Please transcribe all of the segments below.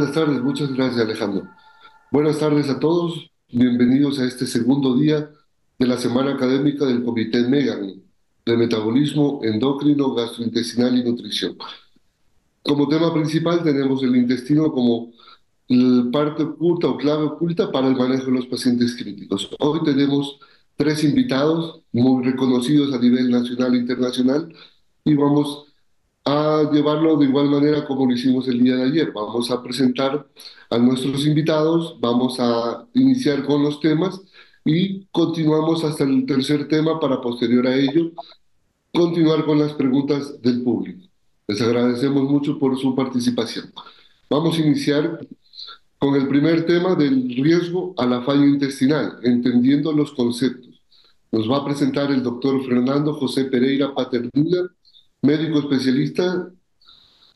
buenas tardes, muchas gracias Alejandro. Buenas tardes a todos, bienvenidos a este segundo día de la semana académica del Comité MEGAN de Metabolismo, Endocrino, Gastrointestinal y Nutrición. Como tema principal tenemos el intestino como parte oculta o clave oculta para el manejo de los pacientes críticos. Hoy tenemos tres invitados muy reconocidos a nivel nacional e internacional y vamos a llevarlo de igual manera como lo hicimos el día de ayer. Vamos a presentar a nuestros invitados, vamos a iniciar con los temas y continuamos hasta el tercer tema para posterior a ello continuar con las preguntas del público. Les agradecemos mucho por su participación. Vamos a iniciar con el primer tema del riesgo a la falla intestinal, entendiendo los conceptos. Nos va a presentar el doctor Fernando José Pereira Paternina, médico especialista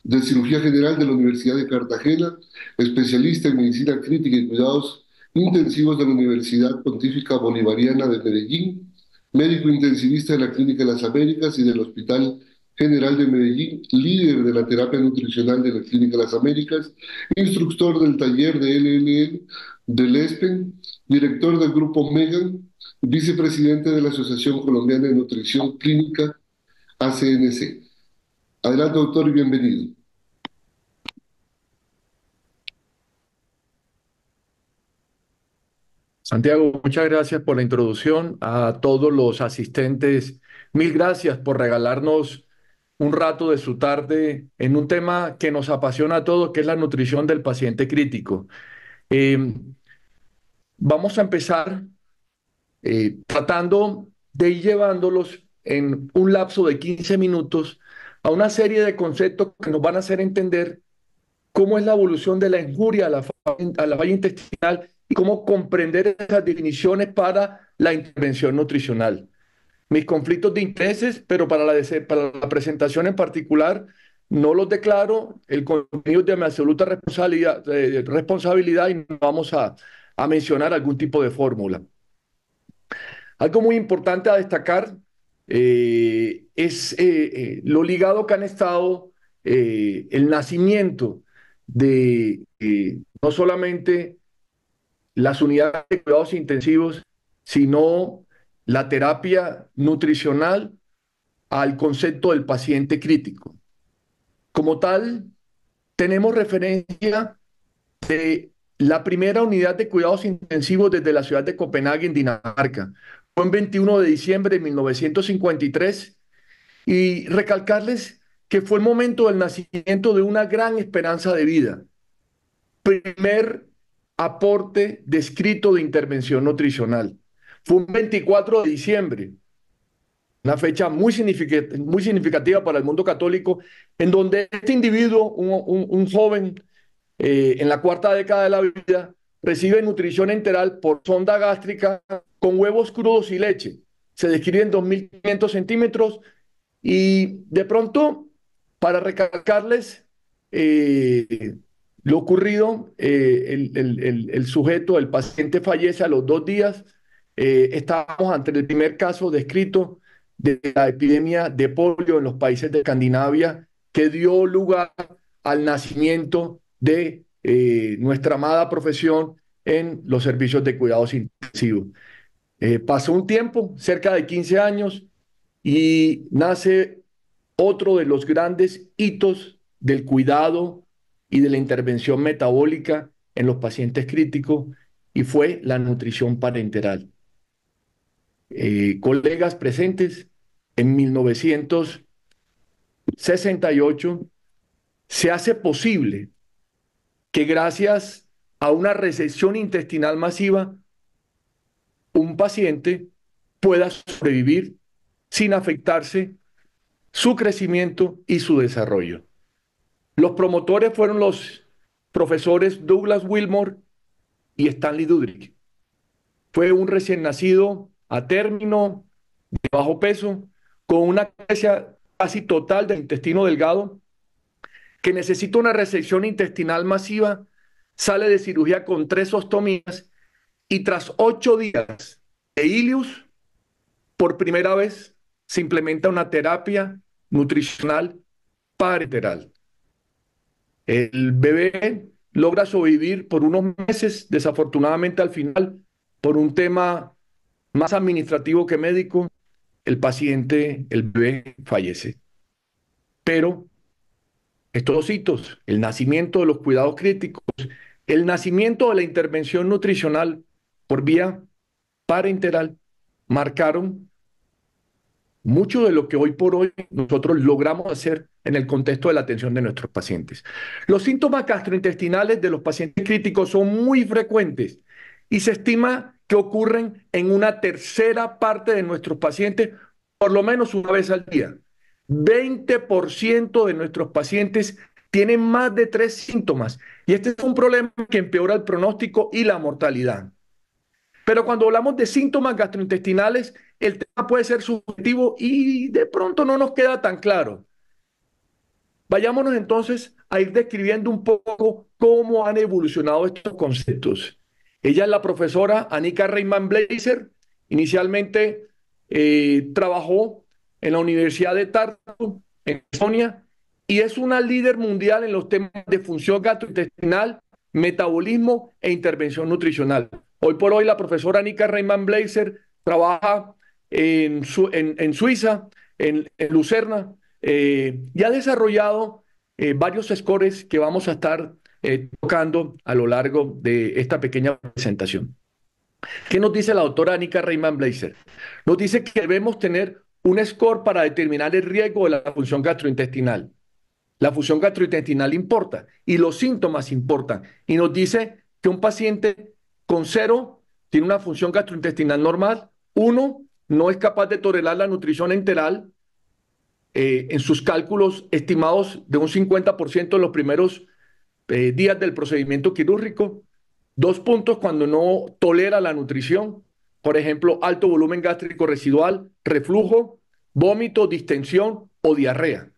de cirugía general de la Universidad de Cartagena, especialista en medicina crítica y cuidados intensivos de la Universidad Pontífica Bolivariana de Medellín, médico intensivista de la Clínica de las Américas y del Hospital General de Medellín, líder de la terapia nutricional de la Clínica de las Américas, instructor del taller de LLL del ESPEN, director del grupo MEGAN, vicepresidente de la Asociación Colombiana de Nutrición Clínica ACNC. Adelante, doctor, y bienvenido. Santiago, muchas gracias por la introducción. A todos los asistentes, mil gracias por regalarnos un rato de su tarde en un tema que nos apasiona a todos, que es la nutrición del paciente crítico. Em, vamos a empezar eh, tratando de ir llevándolos en un lapso de 15 minutos a una serie de conceptos que nos van a hacer entender cómo es la evolución de la injuria a la, a la falla intestinal y cómo comprender esas definiciones para la intervención nutricional. Mis conflictos de intereses, pero para la, para la presentación en particular, no los declaro, el contenido de mi absoluta responsabilidad, responsabilidad y no vamos a, a mencionar algún tipo de fórmula. Algo muy importante a destacar eh, es eh, eh, lo ligado que han estado el nacimiento de no solamente las unidades de cuidados intensivos, sino la terapia nutricional al concepto del paciente crítico. Como tal, tenemos referencia de la primera unidad de cuidados intensivos desde la ciudad de Copenhague, en Dinamarca. El 21 de diciembre de 1953 y recalcarles que fue el momento del nacimiento de una gran esperanza de vida. Primer aporte descrito de intervención nutricional. Fue un 24 de diciembre, una fecha muy significativa, muy significativa para el mundo católico, en donde este individuo, un, joven eh, en la cuarta década de la vida, recibe nutrición enteral por sonda gástrica con huevos crudos y leche. Se describe en 2.500 centímetros y de pronto, para recalcarles, eh, lo ocurrido, eh, el, sujeto, el paciente fallece a los dos días. Eh, estábamos ante el primer caso descrito de la epidemia de polio en los países de Escandinavia que dio lugar al nacimiento de eh, nuestra amada profesión en los servicios de cuidados intensivos. Pasó un tiempo, cerca de 15 años, y nace otro de los grandes hitos del cuidado y de la intervención metabólica en los pacientes críticos y fue la nutrición parenteral. Eh, colegas presentes, en 1968 se hace posible que gracias a una recesión intestinal masiva, un paciente pueda sobrevivir sin afectarse su crecimiento y su desarrollo. Los promotores fueron los profesores Douglas Wilmore y Stanley Dudrick. Fue un recién nacido a término, de bajo peso, con una carencia casi total del intestino delgado, que necesita una resección intestinal masiva, sale de cirugía con tres ostomías y tras ocho días de ilius, por primera vez se implementa una terapia nutricional parenteral. El bebé logra sobrevivir por unos meses, desafortunadamente al final, por un tema más administrativo que médico, el paciente, el bebé, fallece. Pero estos dos hitos, el nacimiento de los cuidados críticos, el nacimiento de la intervención nutricional por vía parenteral, marcaron mucho de lo que hoy por hoy nosotros logramos hacer en el contexto de la atención de nuestros pacientes. Los síntomas gastrointestinales de los pacientes críticos son muy frecuentes y se estima que ocurren en una tercera parte de nuestros pacientes por lo menos una vez al día. 20% de nuestros pacientes tienen más de tres síntomas y este es un problema que empeora el pronóstico y la mortalidad. Pero cuando hablamos de síntomas gastrointestinales, el tema puede ser subjetivo y de pronto no nos queda tan claro. Vayámonos entonces a ir describiendo un poco cómo han evolucionado estos conceptos. Ella es la profesora Anika Reimann Blazer. Inicialmente eh, trabajó en la Universidad de Tartu, en Estonia, y es una líder mundial en los temas de función gastrointestinal, metabolismo e intervención nutricional. Hoy por hoy la profesora Nika Reimann Blazer trabaja en, Suiza, en, Lucerna, eh, y ha desarrollado eh, varios scores que vamos a estar eh, tocando a lo largo de esta pequeña presentación. ¿Qué nos dice la doctora Nika Reimann Blazer? Nos dice que debemos tener un score para determinar el riesgo de la función gastrointestinal. La función gastrointestinal importa y los síntomas importan. Y nos dice que un paciente con cero, tiene una función gastrointestinal normal. Uno, no es capaz de tolerar la nutrición enteral. Eh, en sus cálculos estimados de un 50% en los primeros eh, días del procedimiento quirúrgico. Dos puntos cuando no tolera la nutrición. Por ejemplo, alto volumen gástrico residual, reflujo, vómito, distensión o diarrea.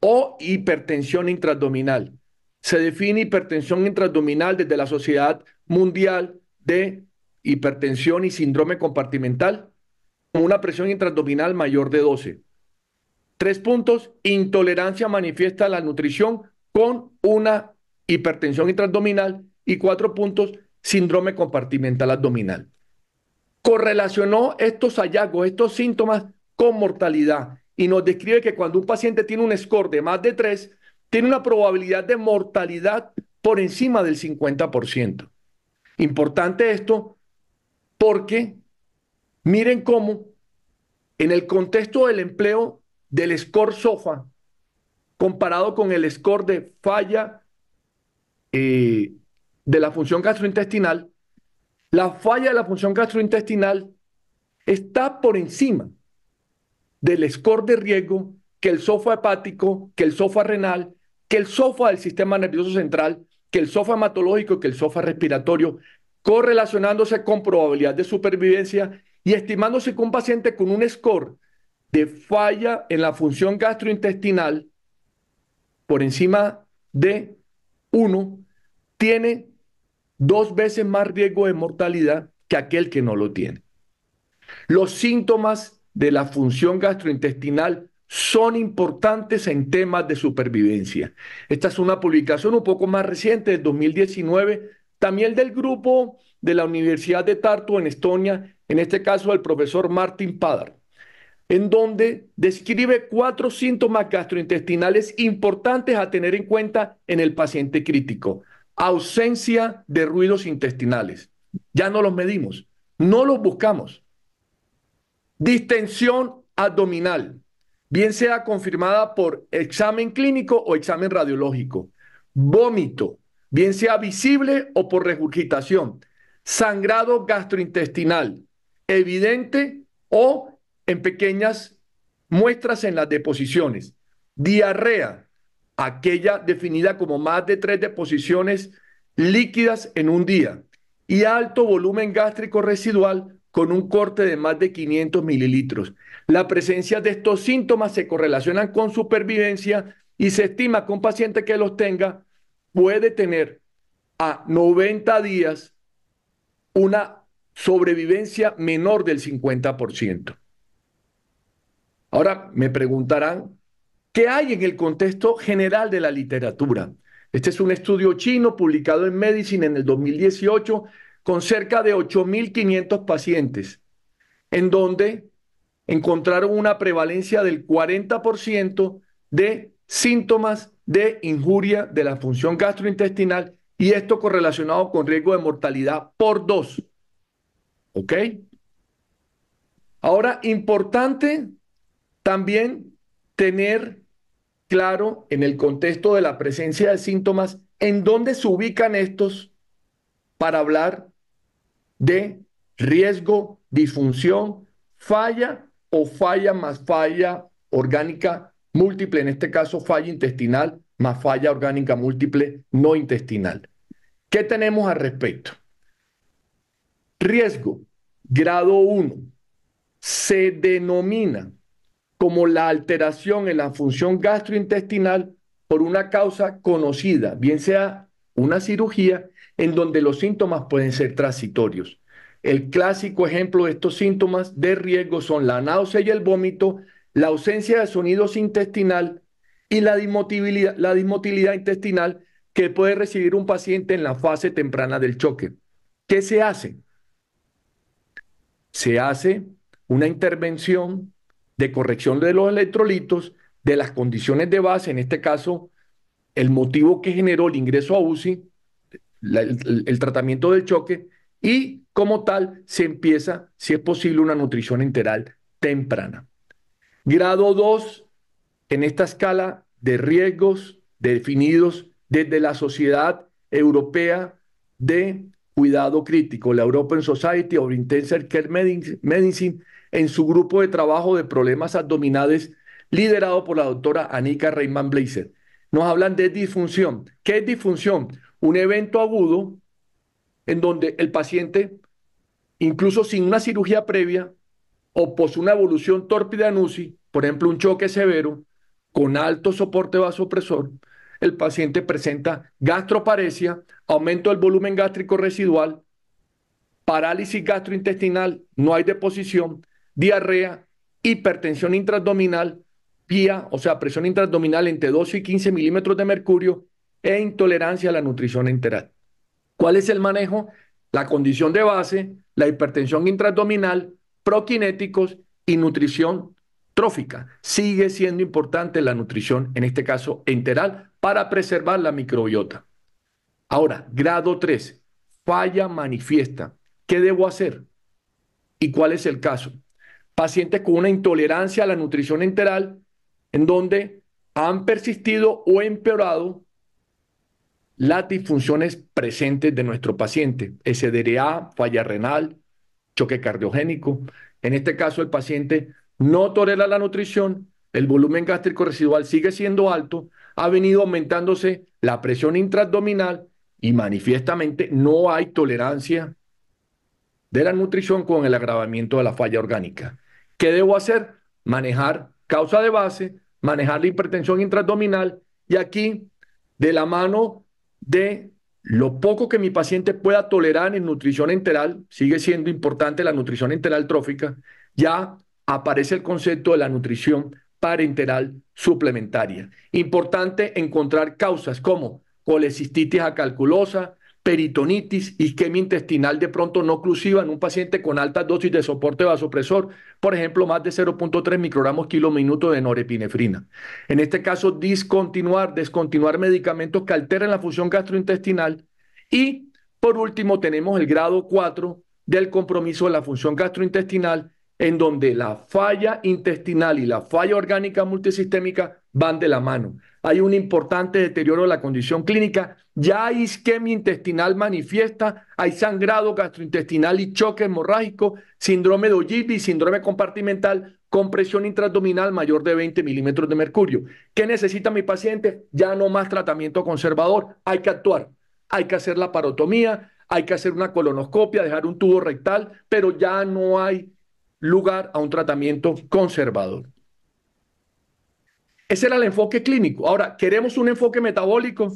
O hipertensión intraabdominal. Se define hipertensión intraabdominal desde la Sociedad Mundial de Hipertensión y Síndrome Compartimental con una presión intraabdominal mayor de 12. Tres puntos, intolerancia manifiesta a la nutrición con una hipertensión intraabdominal y cuatro puntos, síndrome compartimental abdominal. Correlacionó estos hallazgos, estos síntomas con mortalidad y nos describe que cuando un paciente tiene un score de más de 3, tiene una probabilidad de mortalidad por encima del 50%. Importante esto porque miren cómo en el contexto del empleo del score SOFA, comparado con el score de falla eh, de la función gastrointestinal, la falla de la función gastrointestinal está por encima del score de riesgo que el SOFA hepático, que el SOFA renal, que el SOFA del sistema nervioso central, que el SOFA hematológico que el SOFA respiratorio, correlacionándose con probabilidad de supervivencia y estimándose que un paciente con un score de falla en la función gastrointestinal por encima de 1 tiene dos veces más riesgo de mortalidad que aquel que no lo tiene. Los síntomas de la función gastrointestinal son importantes en temas de supervivencia. Esta es una publicación un poco más reciente, del 2019, también del grupo de la Universidad de Tartu en Estonia, en este caso el profesor Martin Padar, en donde describe cuatro síntomas gastrointestinales importantes a tener en cuenta en el paciente crítico. Ausencia de ruidos intestinales. Ya no los medimos, no los buscamos. Distensión abdominal bien sea confirmada por examen clínico o examen radiológico. Vómito, bien sea visible o por regurgitación. Sangrado gastrointestinal, evidente o en pequeñas muestras en las deposiciones. Diarrea, aquella definida como más de tres deposiciones líquidas en un día. Y alto volumen gástrico residual con un corte de más de 500 mililitros. La presencia de estos síntomas se correlacionan con supervivencia y se estima que un paciente que los tenga puede tener a 90 días una sobrevivencia menor del 50%. Ahora me preguntarán, ¿qué hay en el contexto general de la literatura? Este es un estudio chino publicado en Medicine en el 2018 con cerca de 8.500 pacientes, en donde encontraron una prevalencia del 40% de síntomas de injuria de la función gastrointestinal y esto correlacionado con riesgo de mortalidad por dos. ¿Ok? Ahora, importante también tener claro en el contexto de la presencia de síntomas en dónde se ubican estos para hablar de riesgo, disfunción, falla o falla más falla orgánica múltiple, en este caso falla intestinal más falla orgánica múltiple no intestinal. ¿Qué tenemos al respecto? Riesgo, grado 1, se denomina como la alteración en la función gastrointestinal por una causa conocida, bien sea una cirugía en donde los síntomas pueden ser transitorios. El clásico ejemplo de estos síntomas de riesgo son la náusea y el vómito, la ausencia de sonidos intestinal y la dismotilidad, la dismotilidad intestinal que puede recibir un paciente en la fase temprana del choque. ¿Qué se hace? Se hace una intervención de corrección de los electrolitos, de las condiciones de base, en este caso, el motivo que generó el ingreso a UCI, el, tratamiento del choque, y como tal se empieza, si es posible, una nutrición enteral temprana. Grado 2, en esta escala de riesgos definidos desde la Sociedad Europea de Cuidado Crítico, la European Society of Intensive Care Medicine, en su grupo de trabajo de problemas abdominales liderado por la doctora Anika Reimann Blazer. Nos hablan de disfunción. ¿Qué es disfunción? Un evento agudo en donde el paciente, incluso sin una cirugía previa, o pos una evolución tórpida en UCI, por ejemplo, un choque severo, con alto soporte vasopresor, el paciente presenta gastroparesia, aumento del volumen gástrico residual, parálisis gastrointestinal, no hay deposición, diarrea, hipertensión intraabdominal, PIA, o sea, presión intraabdominal entre 12 y 15 milímetros de mercurio e intolerancia a la nutrición enteral. ¿Cuál es el manejo? La condición de base, la hipertensión intraabdominal, proquinéticos y nutrición trófica. Sigue siendo importante la nutrición, en este caso enteral, para preservar la microbiota. Ahora, grado 3, falla manifiesta. ¿Qué debo hacer? ¿Y cuál es el caso? pacientes con una intolerancia a la nutrición enteral, en donde han persistido o empeorado las disfunciones presentes de nuestro paciente, SDRA, falla renal, choque cardiogénico. En este caso, el paciente no tolera la nutrición, el volumen gástrico residual sigue siendo alto, ha venido aumentándose la presión intraabdominal y manifiestamente no hay tolerancia de la nutrición con el agravamiento de la falla orgánica. ¿Qué debo hacer? Manejar causa de base, manejar la hipertensión intraabdominal y aquí, de la mano de lo poco que mi paciente pueda tolerar en nutrición enteral, sigue siendo importante la nutrición enteral trófica, ya aparece el concepto de la nutrición parenteral suplementaria. Importante encontrar causas como colecistitis acalculosa, peritonitis, isquemia intestinal de pronto no oclusiva en un paciente con alta dosis de soporte vasopresor, por ejemplo, más de 0.3 microgramos kilo minuto de norepinefrina. En este caso, discontinuar, descontinuar medicamentos que alteren la función gastrointestinal. Y, por último, tenemos el grado 4 del compromiso de la función gastrointestinal, en donde la falla intestinal y la falla orgánica multisistémica van de la mano. Hay un importante deterioro de la condición clínica, ya hay isquemia intestinal manifiesta, hay sangrado gastrointestinal y choque hemorrágico, síndrome de Ogilvy, síndrome compartimental, compresión intraabdominal mayor de 20 milímetros de mercurio. ¿Qué necesita mi paciente? Ya no más tratamiento conservador, hay que actuar, hay que hacer la parotomía, hay que hacer una colonoscopia, dejar un tubo rectal, pero ya no hay lugar a un tratamiento conservador. Ese era el enfoque clínico. Ahora, queremos un enfoque metabólico.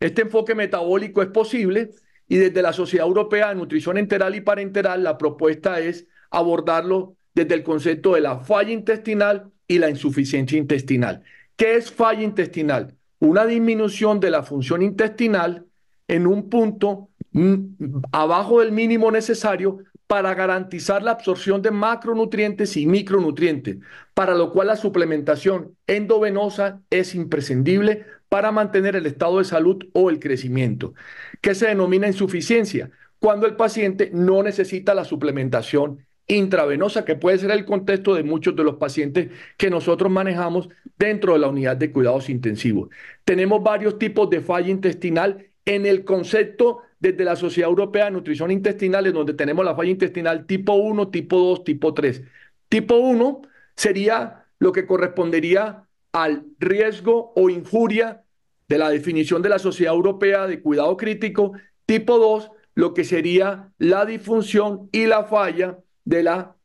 Este enfoque metabólico es posible y desde la Sociedad Europea de Nutrición Enteral y Parenteral la propuesta es abordarlo desde el concepto de la falla intestinal y la insuficiencia intestinal. ¿Qué es falla intestinal? una disminución de la función intestinal en un punto mm, abajo del mínimo necesario para garantizar la absorción de macronutrientes y micronutrientes, para lo cual la suplementación endovenosa es imprescindible para mantener el estado de salud o el crecimiento, que se denomina insuficiencia, cuando el paciente no necesita la suplementación intravenosa, que puede ser el contexto de muchos de los pacientes que nosotros manejamos dentro de la unidad de cuidados intensivos. Tenemos varios tipos de falla intestinal en el concepto desde la Sociedad Europea de Nutrición Intestinal, en donde tenemos la falla intestinal tipo 1, tipo 2, tipo 3. Tipo 1 sería lo que correspondería al riesgo o injuria de la definición de la Sociedad Europea de Cuidado Crítico. Tipo 2, lo que sería la disfunción y la falla de la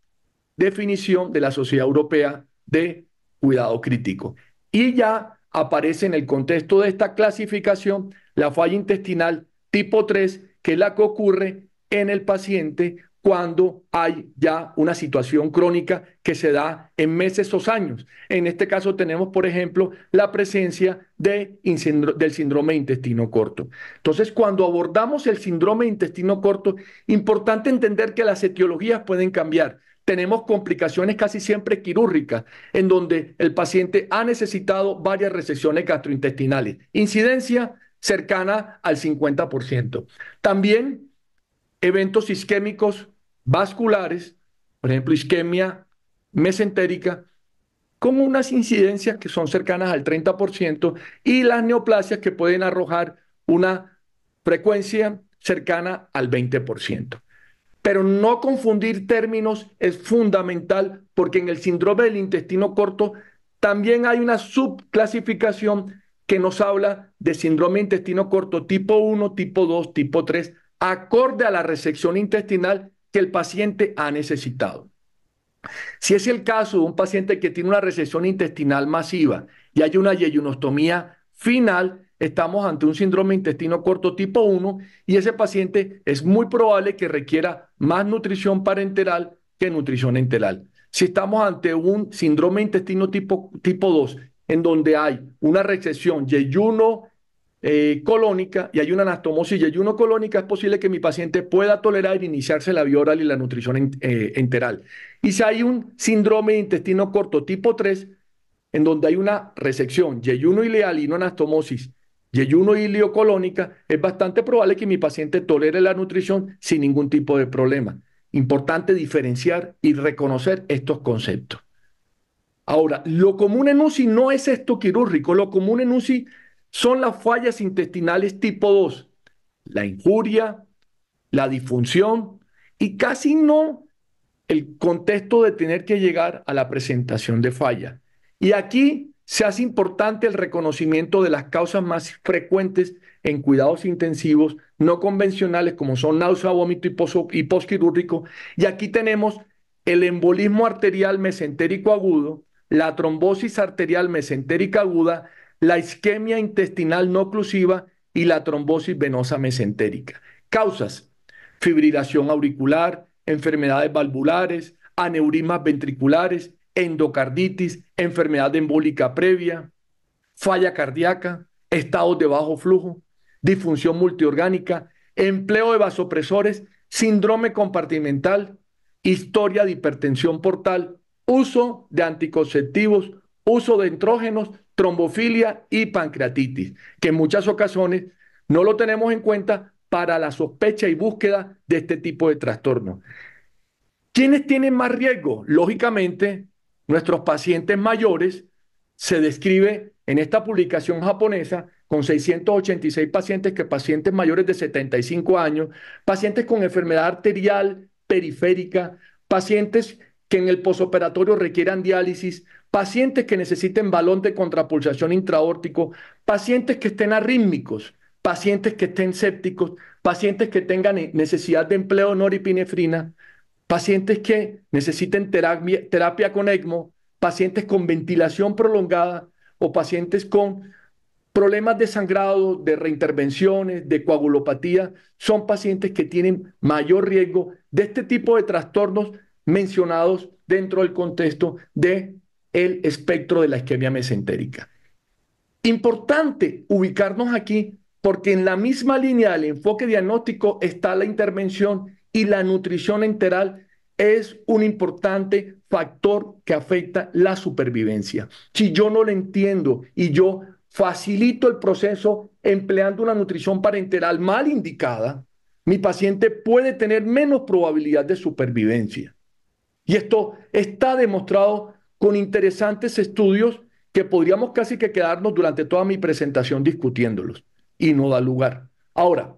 definición de la Sociedad Europea de Cuidado Crítico. Y ya aparece en el contexto de esta clasificación la falla intestinal tipo 3, que es la que ocurre en el paciente cuando hay ya una situación crónica que se da en meses o años. En este caso tenemos, por ejemplo, la presencia de, del síndrome de intestino corto. Entonces, cuando abordamos el síndrome de intestino corto, importante entender que las etiologías pueden cambiar. Tenemos complicaciones casi siempre quirúrgicas, en donde el paciente ha necesitado varias recesiones gastrointestinales. Incidencia cercana al 50%. También eventos isquémicos vasculares, por ejemplo, isquemia mesentérica, con unas incidencias que son cercanas al 30% y las neoplasias que pueden arrojar una frecuencia cercana al 20%. Pero no confundir términos es fundamental porque en el síndrome del intestino corto también hay una subclasificación que nos habla de síndrome de intestino corto tipo 1, tipo 2, tipo 3, acorde a la resección intestinal que el paciente ha necesitado. Si es el caso de un paciente que tiene una recesión intestinal masiva y hay una yeyunostomía final, estamos ante un síndrome intestino corto tipo 1 y ese paciente es muy probable que requiera más nutrición parenteral que nutrición enteral. Si estamos ante un síndrome intestino tipo, tipo 2, en donde hay una recesión yeyuno eh, colónica y hay una anastomosis y ayuno colónica, es posible que mi paciente pueda tolerar iniciarse la vía oral y la nutrición eh, enteral. Y si hay un síndrome de intestino corto tipo 3, en donde hay una resección yeyuno ileal y no anastomosis, yeyuno colónica, es bastante probable que mi paciente tolere la nutrición sin ningún tipo de problema. Importante diferenciar y reconocer estos conceptos. Ahora, lo común en UCI no es esto quirúrgico, lo común en UCI son las fallas intestinales tipo 2, la injuria, la disfunción y casi no el contexto de tener que llegar a la presentación de falla. Y aquí se hace importante el reconocimiento de las causas más frecuentes en cuidados intensivos no convencionales como son náusea, vómito y postquirúrgico. Y aquí tenemos el embolismo arterial mesentérico agudo, la trombosis arterial mesentérica aguda, la isquemia intestinal no oclusiva y la trombosis venosa mesentérica. Causas, fibrilación auricular, enfermedades valvulares, aneurismas ventriculares, endocarditis, enfermedad embólica previa, falla cardíaca, estados de bajo flujo, disfunción multiorgánica, empleo de vasopresores, síndrome compartimental, historia de hipertensión portal, uso de anticonceptivos, uso de entrógenos, trombofilia y pancreatitis, que en muchas ocasiones no lo tenemos en cuenta para la sospecha y búsqueda de este tipo de trastornos. ¿Quiénes tienen más riesgo? Lógicamente, nuestros pacientes mayores se describe en esta publicación japonesa con 686 pacientes que pacientes mayores de 75 años, pacientes con enfermedad arterial periférica, pacientes que en el posoperatorio requieran diálisis, pacientes que necesiten balón de contrapulsación intraórtico, pacientes que estén arrítmicos, pacientes que estén sépticos, pacientes que tengan necesidad de empleo de noripinefrina, pacientes que necesiten terapia, terapia con ECMO, pacientes con ventilación prolongada o pacientes con problemas de sangrado, de reintervenciones, de coagulopatía, son pacientes que tienen mayor riesgo de este tipo de trastornos mencionados dentro del contexto de el espectro de la isquemia mesentérica. Importante ubicarnos aquí porque en la misma línea del enfoque diagnóstico está la intervención y la nutrición enteral es un importante factor que afecta la supervivencia. Si yo no lo entiendo y yo facilito el proceso empleando una nutrición parenteral mal indicada, mi paciente puede tener menos probabilidad de supervivencia. Y esto está demostrado con interesantes estudios que podríamos casi que quedarnos durante toda mi presentación discutiéndolos y no da lugar. Ahora,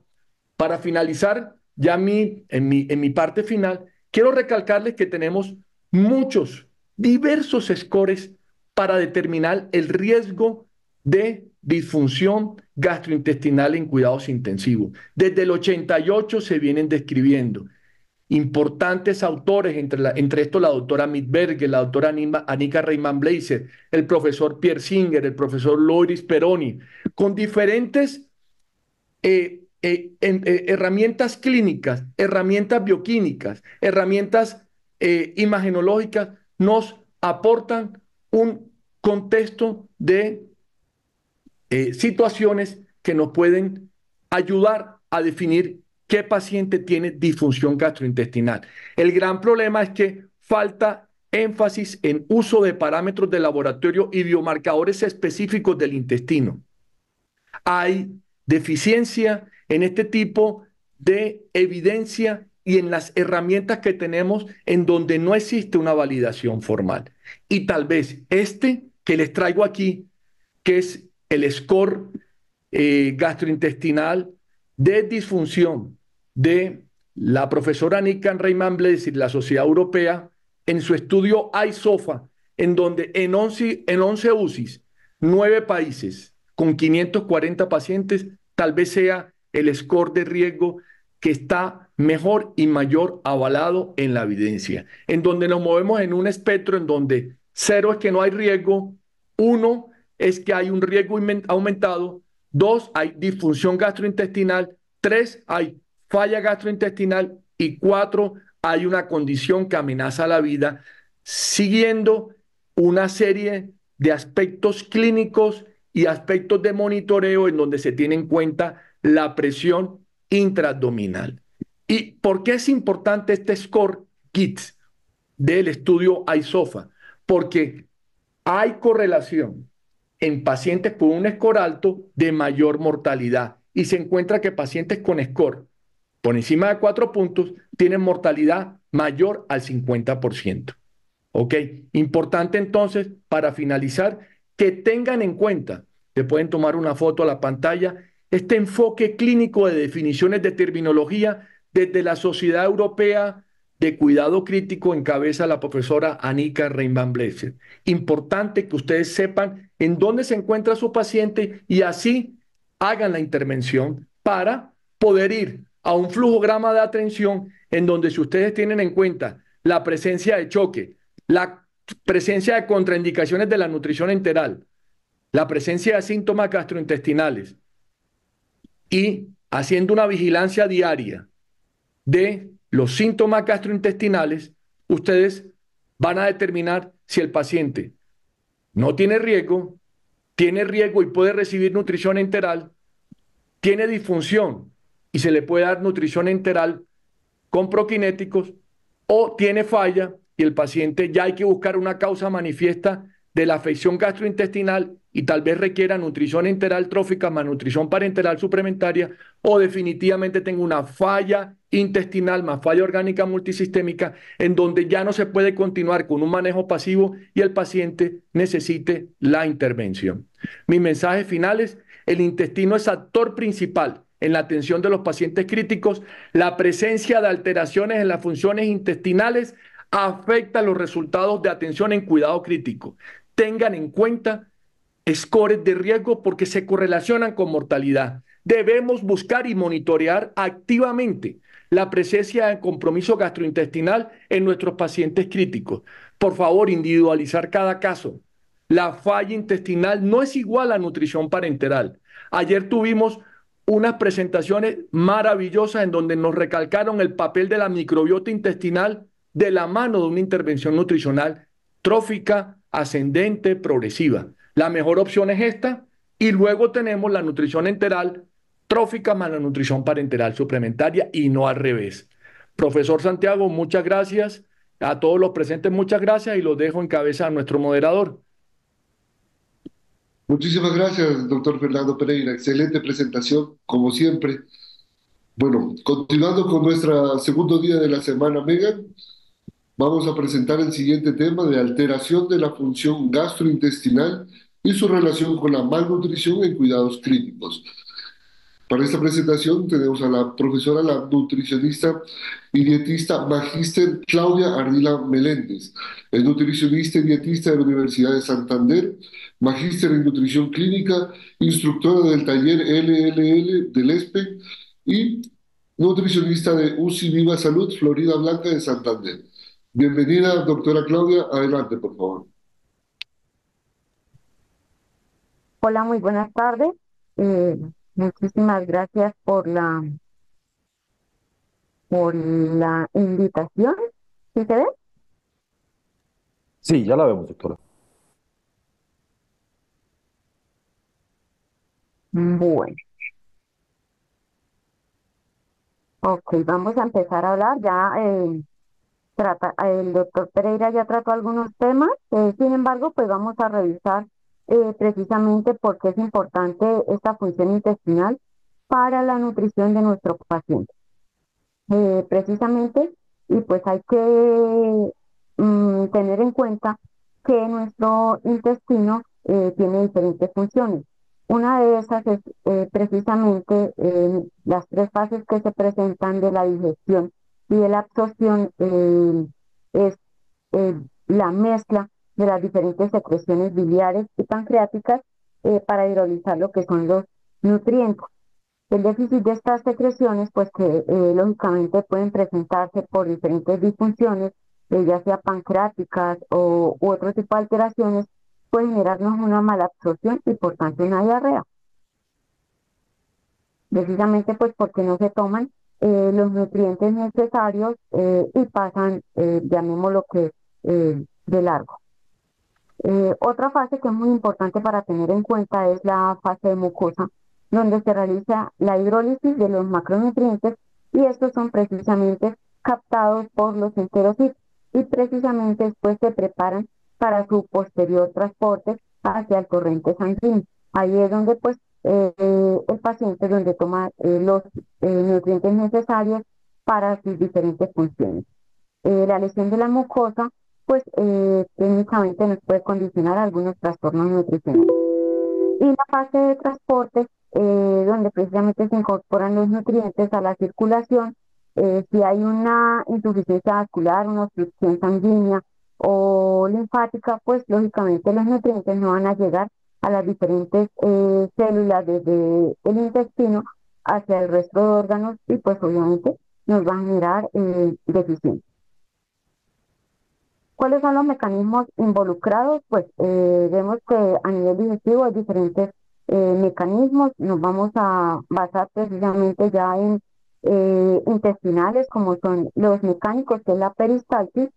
para finalizar, ya mi, en, mi, en mi parte final, quiero recalcarles que tenemos muchos, diversos scores para determinar el riesgo de disfunción gastrointestinal en cuidados intensivos. Desde el 88 se vienen describiendo importantes autores, entre, entre estos la doctora Midberger, la doctora Anika Reimann Blaser, el profesor Pierre Singer, el profesor Loris Peroni, con diferentes eh, eh, eh, herramientas clínicas, herramientas bioquímicas, herramientas imagenológicas, nos aportan un contexto de situaciones que nos pueden ayudar a definir qué paciente tiene disfunción gastrointestinal. El gran problema es que falta énfasis en uso de parámetros de laboratorio y biomarcadores específicos del intestino. Hay deficiencia en este tipo de evidencia y en las herramientas que tenemos en donde no existe una validación formal. Y tal vez este que les traigo aquí, que es el score eh, gastrointestinal de disfunción de la profesora Nick Rayman Blaise y la Sociedad Europea en su estudio ISOFA, en donde en 11, en 11 UCIs, nueve países con 540 pacientes, tal vez sea el score de riesgo que está mejor y mayor avalado en la evidencia, en donde nos movemos en un espectro en donde cero es que no hay riesgo, uno es que hay un riesgo aumentado, dos hay disfunción gastrointestinal, tres hay falla gastrointestinal y cuatro hay una condición que amenaza la vida, siguiendo una serie de aspectos clínicos y aspectos de monitoreo en donde se tiene en cuenta la presión intraabdominal. ¿Y por qué es importante este score KITS del estudio ISOFA? Porque hay correlación en pacientes con un score alto de mayor mortalidad y se encuentra que pacientes con score por encima de cuatro puntos tienen mortalidad mayor al 50%. ¿Ok? Importante entonces, para finalizar, que tengan en cuenta, le pueden tomar una foto a la pantalla, este enfoque clínico de definiciones de terminología desde la Sociedad Europea de Cuidado Crítico encabeza la profesora Anika Reinban. Importante que ustedes sepan en dónde se encuentra su paciente y así hagan la intervención para poder ir a un flujograma de atención en donde si ustedes tienen en cuenta la presencia de choque, la presencia de contraindicaciones de la nutrición enteral, la presencia de síntomas gastrointestinales y haciendo una vigilancia diaria de los síntomas gastrointestinales, ustedes van a determinar si el paciente no tiene riesgo, tiene riesgo y puede recibir nutrición enteral, tiene disfunción y se le puede dar nutrición enteral con prokinéticos o tiene falla y el paciente ya hay que buscar una causa manifiesta de la afección gastrointestinal y tal vez requiera nutrición enteral trófica más nutrición parenteral suplementaria o definitivamente tenga una falla intestinal más falla orgánica multisistémica en donde ya no se puede continuar con un manejo pasivo y el paciente necesite la intervención. Mis mensajes finales, el intestino es actor principal en la atención de los pacientes críticos, la presencia de alteraciones en las funciones intestinales afecta los resultados de atención en cuidado crítico tengan en cuenta scores de riesgo porque se correlacionan con mortalidad. Debemos buscar y monitorear activamente la presencia de compromiso gastrointestinal en nuestros pacientes críticos. Por favor, individualizar cada caso. La falla intestinal no es igual a nutrición parenteral. Ayer tuvimos unas presentaciones maravillosas en donde nos recalcaron el papel de la microbiota intestinal de la mano de una intervención nutricional trófica, ascendente, progresiva. La mejor opción es esta Y luego tenemos la nutrición enteral trófica más la nutrición parenteral suplementaria y no al revés. Profesor Santiago, muchas gracias. A todos los presentes, muchas gracias y los dejo en cabeza a nuestro moderador. Muchísimas gracias, doctor Fernando Pereira. Excelente presentación, como siempre. Bueno, continuando con nuestro segundo día de la semana Megan, vamos a presentar el siguiente tema de alteración de la función gastrointestinal y su relación con la malnutrición en cuidados clínicos. Para esta presentación tenemos a la profesora, la nutricionista y dietista magíster Claudia Ardila Meléndez. Es nutricionista y dietista de la Universidad de Santander, magíster en nutrición clínica, instructora del taller LLL del ESPE y nutricionista de UCI Viva Salud Florida Blanca de Santander. Bienvenida, doctora Claudia. Adelante, por favor. Hola, muy buenas tardes. Eh, Muchísimas gracias por la por la invitación. ¿Sí se ve? Sí, ya la vemos, doctora. Bueno. Ok, vamos a empezar a hablar. Ya eh, trata, el doctor Pereira ya trató algunos temas. Eh, sin embargo, pues vamos a revisar eh, precisamente porque es importante esta función intestinal para la nutrición de nuestro paciente. Eh, precisamente, y pues hay que mm, tener en cuenta que nuestro intestino eh, tiene diferentes funciones. Una de esas es precisamente las tres fases que se presentan de la digestión y de la absorción, es la mezcla de las diferentes secreciones biliares y pancreáticas eh, para hidrolizar lo que son los nutrientes. El déficit de estas secreciones, pues que eh, lógicamente pueden presentarse por diferentes disfunciones, eh, ya sea pancreáticas o u otro tipo de alteraciones, puede generarnos una mala absorción y por tanto una diarrea. Precisamente pues porque no se toman los nutrientes necesarios y pasan, llamémoslo que, de largo. Eh, otra fase que es muy importante para tener en cuenta es la fase de mucosa, donde se realiza la hidrólisis de los macronutrientes y estos son precisamente captados por los enterocitos y precisamente después se preparan para su posterior transporte hacia el corriente sanguíneo. Ahí es donde pues eh, el paciente donde toma eh, los nutrientes necesarios para sus diferentes funciones. la lesión de la mucosa pues eh, técnicamente nos puede condicionar algunos trastornos nutricionales. Y la fase de transporte, eh, donde precisamente se incorporan los nutrientes a la circulación, eh, si hay una insuficiencia vascular, una obstrucción sanguínea o linfática, pues lógicamente los nutrientes no van a llegar a las diferentes células desde el intestino hacia el resto de órganos y pues obviamente nos va a generar deficiencia. ¿Cuáles son los mecanismos involucrados? Pues eh, vemos que a nivel digestivo hay diferentes eh, mecanismos. Nos vamos a basar precisamente ya en eh, intestinales, como son los mecánicos, que es la peristalsis,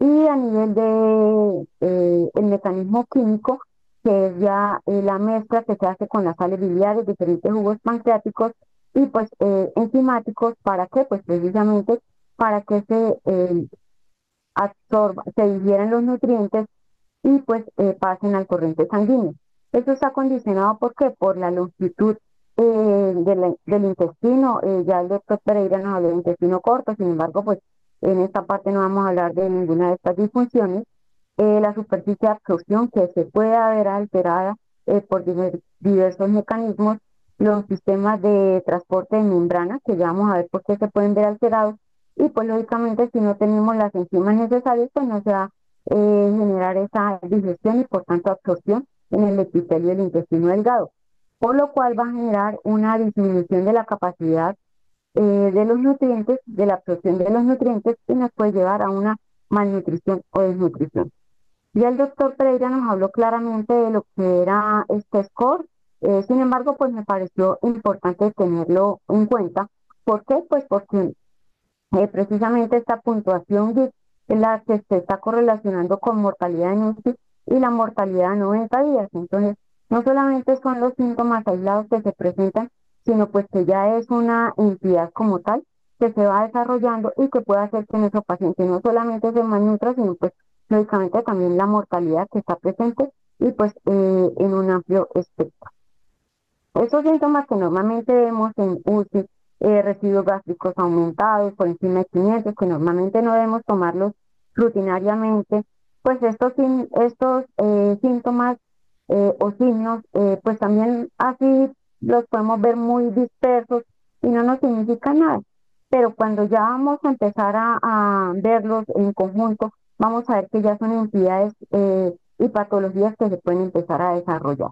y a nivel de el mecanismo químico, que es ya la mezcla que se hace con las sales biliares, diferentes jugos pancreáticos y pues enzimáticos, ¿para qué? Pues precisamente para que se absorba, se digieran los nutrientes y pues eh, pasen al corriente sanguíneo. Esto está condicionado ¿por qué? por la longitud eh, del intestino. Eh, ya el doctor Pereira nos habló del intestino corto, sin embargo, pues en esta parte no vamos a hablar de ninguna de estas disfunciones. la superficie de absorción que se puede haber alterada por diversos mecanismos, los sistemas de transporte de membrana, que ya vamos a ver por qué se pueden ver alterados, y pues lógicamente si no tenemos las enzimas necesarias, pues no se va a eh, generar esa digestión y por tanto absorción en el epitelio del intestino delgado, por lo cual va a generar una disminución de la capacidad eh, de los nutrientes, de la absorción de los nutrientes y nos puede llevar a una malnutrición o desnutrición. Y el doctor Pereira nos habló claramente de lo que era este score, eh, sin embargo, pues me pareció importante tenerlo en cuenta. ¿Por qué? Pues porque eh, precisamente esta puntuación es la que se está correlacionando con mortalidad en UCI y la mortalidad a 90 días. Entonces, no solamente son los síntomas aislados que se presentan, sino pues que ya es una entidad como tal que se va desarrollando y que puede hacer que nuestro paciente no solamente se malnutra, sino pues lógicamente también la mortalidad que está presente y pues eh, en un amplio espectro. Esos síntomas que normalmente vemos en UCI, eh, residuos gástricos aumentados por encima de 500, que normalmente no debemos tomarlos rutinariamente, pues estos, estos eh, síntomas eh, o signos, pues también así los podemos ver muy dispersos y no nos significa nada. Pero cuando ya vamos a empezar a, verlos en conjunto, vamos a ver que ya son entidades y patologías que se pueden empezar a desarrollar.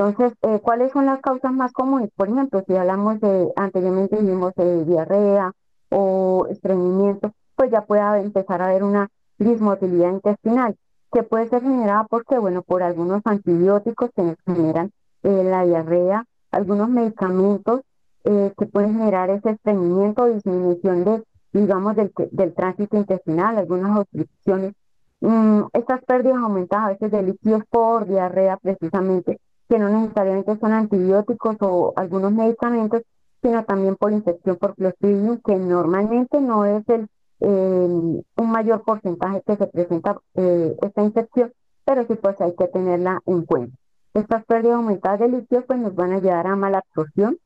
Entonces, eh, ¿cuáles son las causas más comunes? Por ejemplo, si hablamos de, anteriormente vimos de diarrea o estreñimiento, pues ya puede empezar a haber una dismotilidad intestinal, que puede ser generada porque, bueno, por algunos antibióticos que generan eh, la diarrea, algunos medicamentos eh, que pueden generar ese estreñimiento o disminución de, digamos, del, del tránsito intestinal, algunas obstrucciones. Mm, estas pérdidas aumentadas a veces de líquidos por diarrea precisamente que no necesariamente son antibióticos o algunos medicamentos, sino también por infección por Clostridium, que normalmente no es el un mayor porcentaje que se presenta eh, esta infección, pero sí pues hay que tenerla en cuenta. Estas pérdidas aumentadas de líquidos pues nos van a llevar a mala absorción.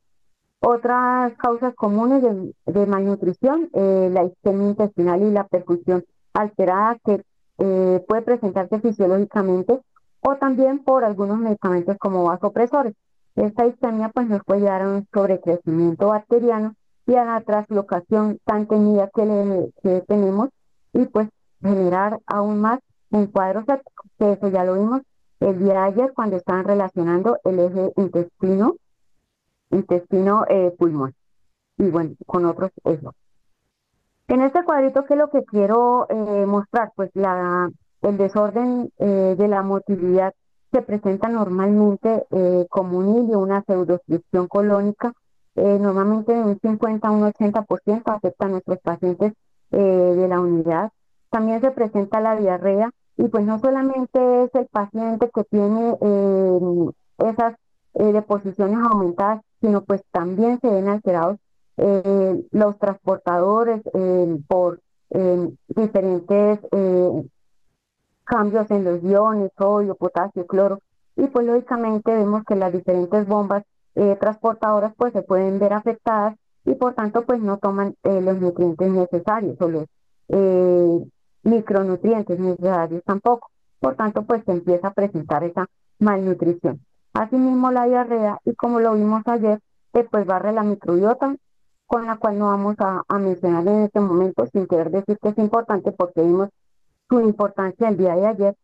Otras causas comunes de, malnutrición, eh, la isquemia intestinal y la perfusión alterada que eh, puede presentarse fisiológicamente o también por algunos medicamentos como vasopresores. Esta isquemia pues nos puede llevar a un sobrecrecimiento bacteriano y a la translocación tan temida que, que tenemos y pues generar aún más un cuadro séptico, que eso ya lo vimos el día de ayer cuando estaban relacionando el eje intestino, intestino eh, pulmón y bueno, con otros ejes. En este cuadrito, ¿qué es lo que quiero eh, mostrar? Pues la el desorden eh, de la motilidad se presenta normalmente eh, como un hilio, una pseudostricción colónica, eh, normalmente de un 50 a un 80% afecta a nuestros pacientes de la unidad. También se presenta la diarrea y pues no solamente es el paciente que tiene esas deposiciones aumentadas, sino pues también se ven alterados los transportadores por diferentes cambios en los iones, sodio, potasio, cloro, y pues lógicamente vemos que las diferentes bombas eh, transportadoras pues se pueden ver afectadas y por tanto pues no toman eh, los nutrientes necesarios o los eh, micronutrientes necesarios tampoco. Por tanto pues se empieza a presentar esa malnutrición. Asimismo la diarrea y como lo vimos ayer, pues barre la microbiota con la cual no vamos a, a mencionar en este momento sin querer decir que es importante porque vimos su importancia el día de ayer.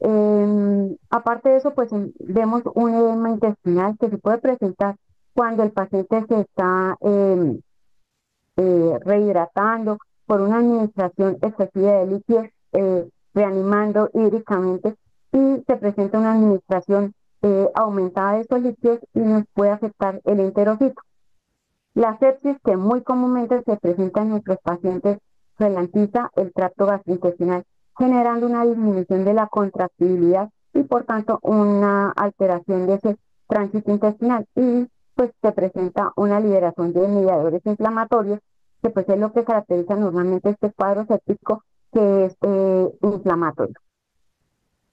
Em, aparte de eso, pues em, vemos un edema intestinal que se puede presentar cuando el paciente se está em, eh, rehidratando por una administración excesiva de líquidos, eh, reanimando hídricamente y se presenta una administración eh, aumentada de estos líquidos y nos puede afectar el enterocito. La sepsis que muy comúnmente se presenta en nuestros pacientes ralentiza el tracto gastrointestinal, generando una disminución de la contractibilidad y por tanto una alteración de ese tránsito intestinal y pues se presenta una liberación de mediadores inflamatorios que pues es lo que caracteriza normalmente este cuadro séptico que es eh, inflamatorio.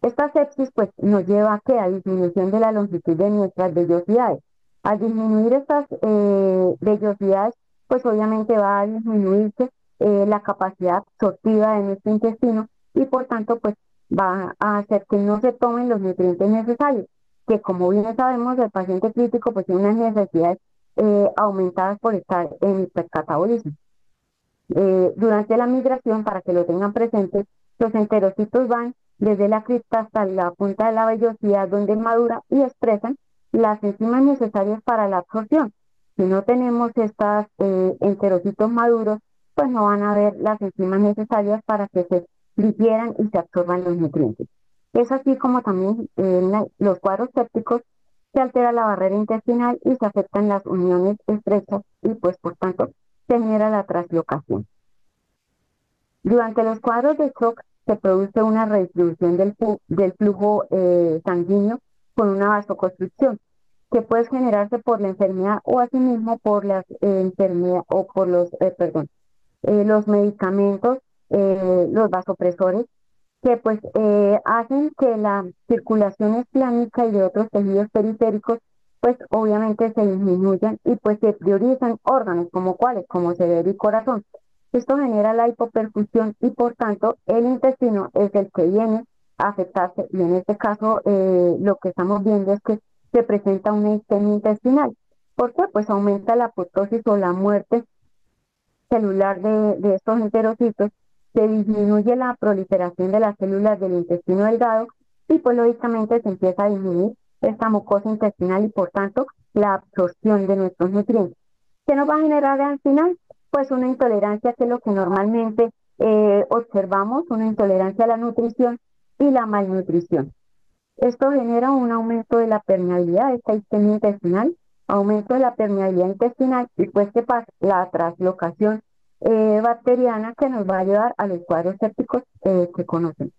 Esta sepsis pues nos lleva a que a disminución de la longitud de nuestras vellosidades. Al disminuir estas eh, vellosidades pues obviamente va a disminuirse eh, la capacidad absortiva de nuestro intestino y por tanto pues va a hacer que no se tomen los nutrientes necesarios, que como bien sabemos el paciente crítico pues tiene unas necesidades eh, aumentadas por estar en hipercatabolismo. Eh, durante la migración, para que lo tengan presente, los enterocitos van desde la cripta hasta la punta de la vellosidad donde madura y expresan las enzimas necesarias para la absorción. Si no tenemos estos enterocitos maduros, pues no van a haber las enzimas necesarias para que se difieran y se absorban los nutrientes. Es así como también en los cuadros sépticos se altera la barrera intestinal y se afectan las uniones estrechas y pues por tanto se genera la traslocación. Durante los cuadros de shock se produce una redistribución del, flujo eh, sanguíneo con una vasoconstricción que puede generarse por la enfermedad o asimismo por las eh, enfermedades o por los, eh, perdón, los medicamentos, los vasopresores, que pues hacen que la circulación esplánica y de otros tejidos periféricos pues obviamente se disminuyan y pues se priorizan órganos como cuáles, como cerebro y corazón. Esto genera la hipoperfusión y por tanto el intestino es el que viene a afectarse y en este caso eh, lo que estamos viendo es que se presenta una isquemia intestinal. ¿Por qué? Pues aumenta la apoptosis o la muerte celular de, estos enterocitos, se disminuye la proliferación de las células del intestino delgado y pues lógicamente se empieza a disminuir esta mucosa intestinal y por tanto la absorción de nuestros nutrientes. ¿Qué nos va a generar al final? pues una intolerancia que es lo que normalmente eh, observamos, una intolerancia a la nutrición y la malnutrición. Esto genera un aumento de la permeabilidad de esta isquemia intestinal, aumento de la permeabilidad intestinal y pues que pasa la translocación eh, bacteriana que nos va a ayudar a los cuadros sépticos eh, que conocen.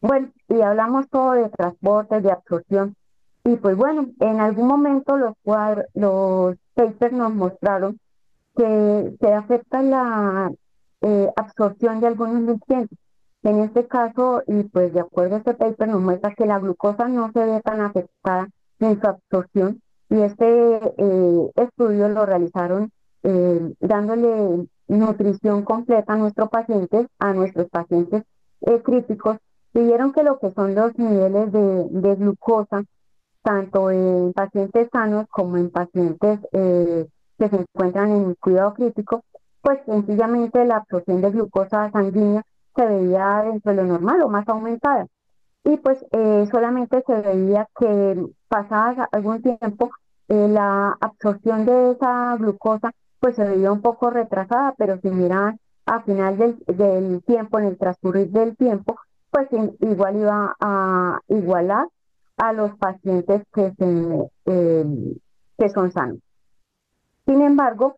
Bueno, y hablamos todo de transporte, de absorción. Y pues bueno, en algún momento los, cuadros, los papers nos mostraron que se afecta la eh, absorción de algunos nutrientes. En este caso, y pues de acuerdo a este paper, nos muestra que la glucosa no se ve tan afectada en su absorción y este eh, estudio lo realizaron eh, dándole nutrición completa a nuestros pacientes, a nuestros pacientes críticos, y vieron que lo que son los niveles de, de glucosa, tanto en pacientes sanos como en pacientes que se encuentran en cuidado crítico, pues sencillamente la absorción de glucosa sanguínea se veía dentro de lo normal o más aumentada. Y pues eh, solamente se veía que pasada algún tiempo eh, la absorción de esa glucosa pues se veía un poco retrasada, pero si miran a final del, tiempo, en el transcurrir del tiempo, pues igual iba a igualar a los pacientes que, se, eh, que son sanos. Sin embargo,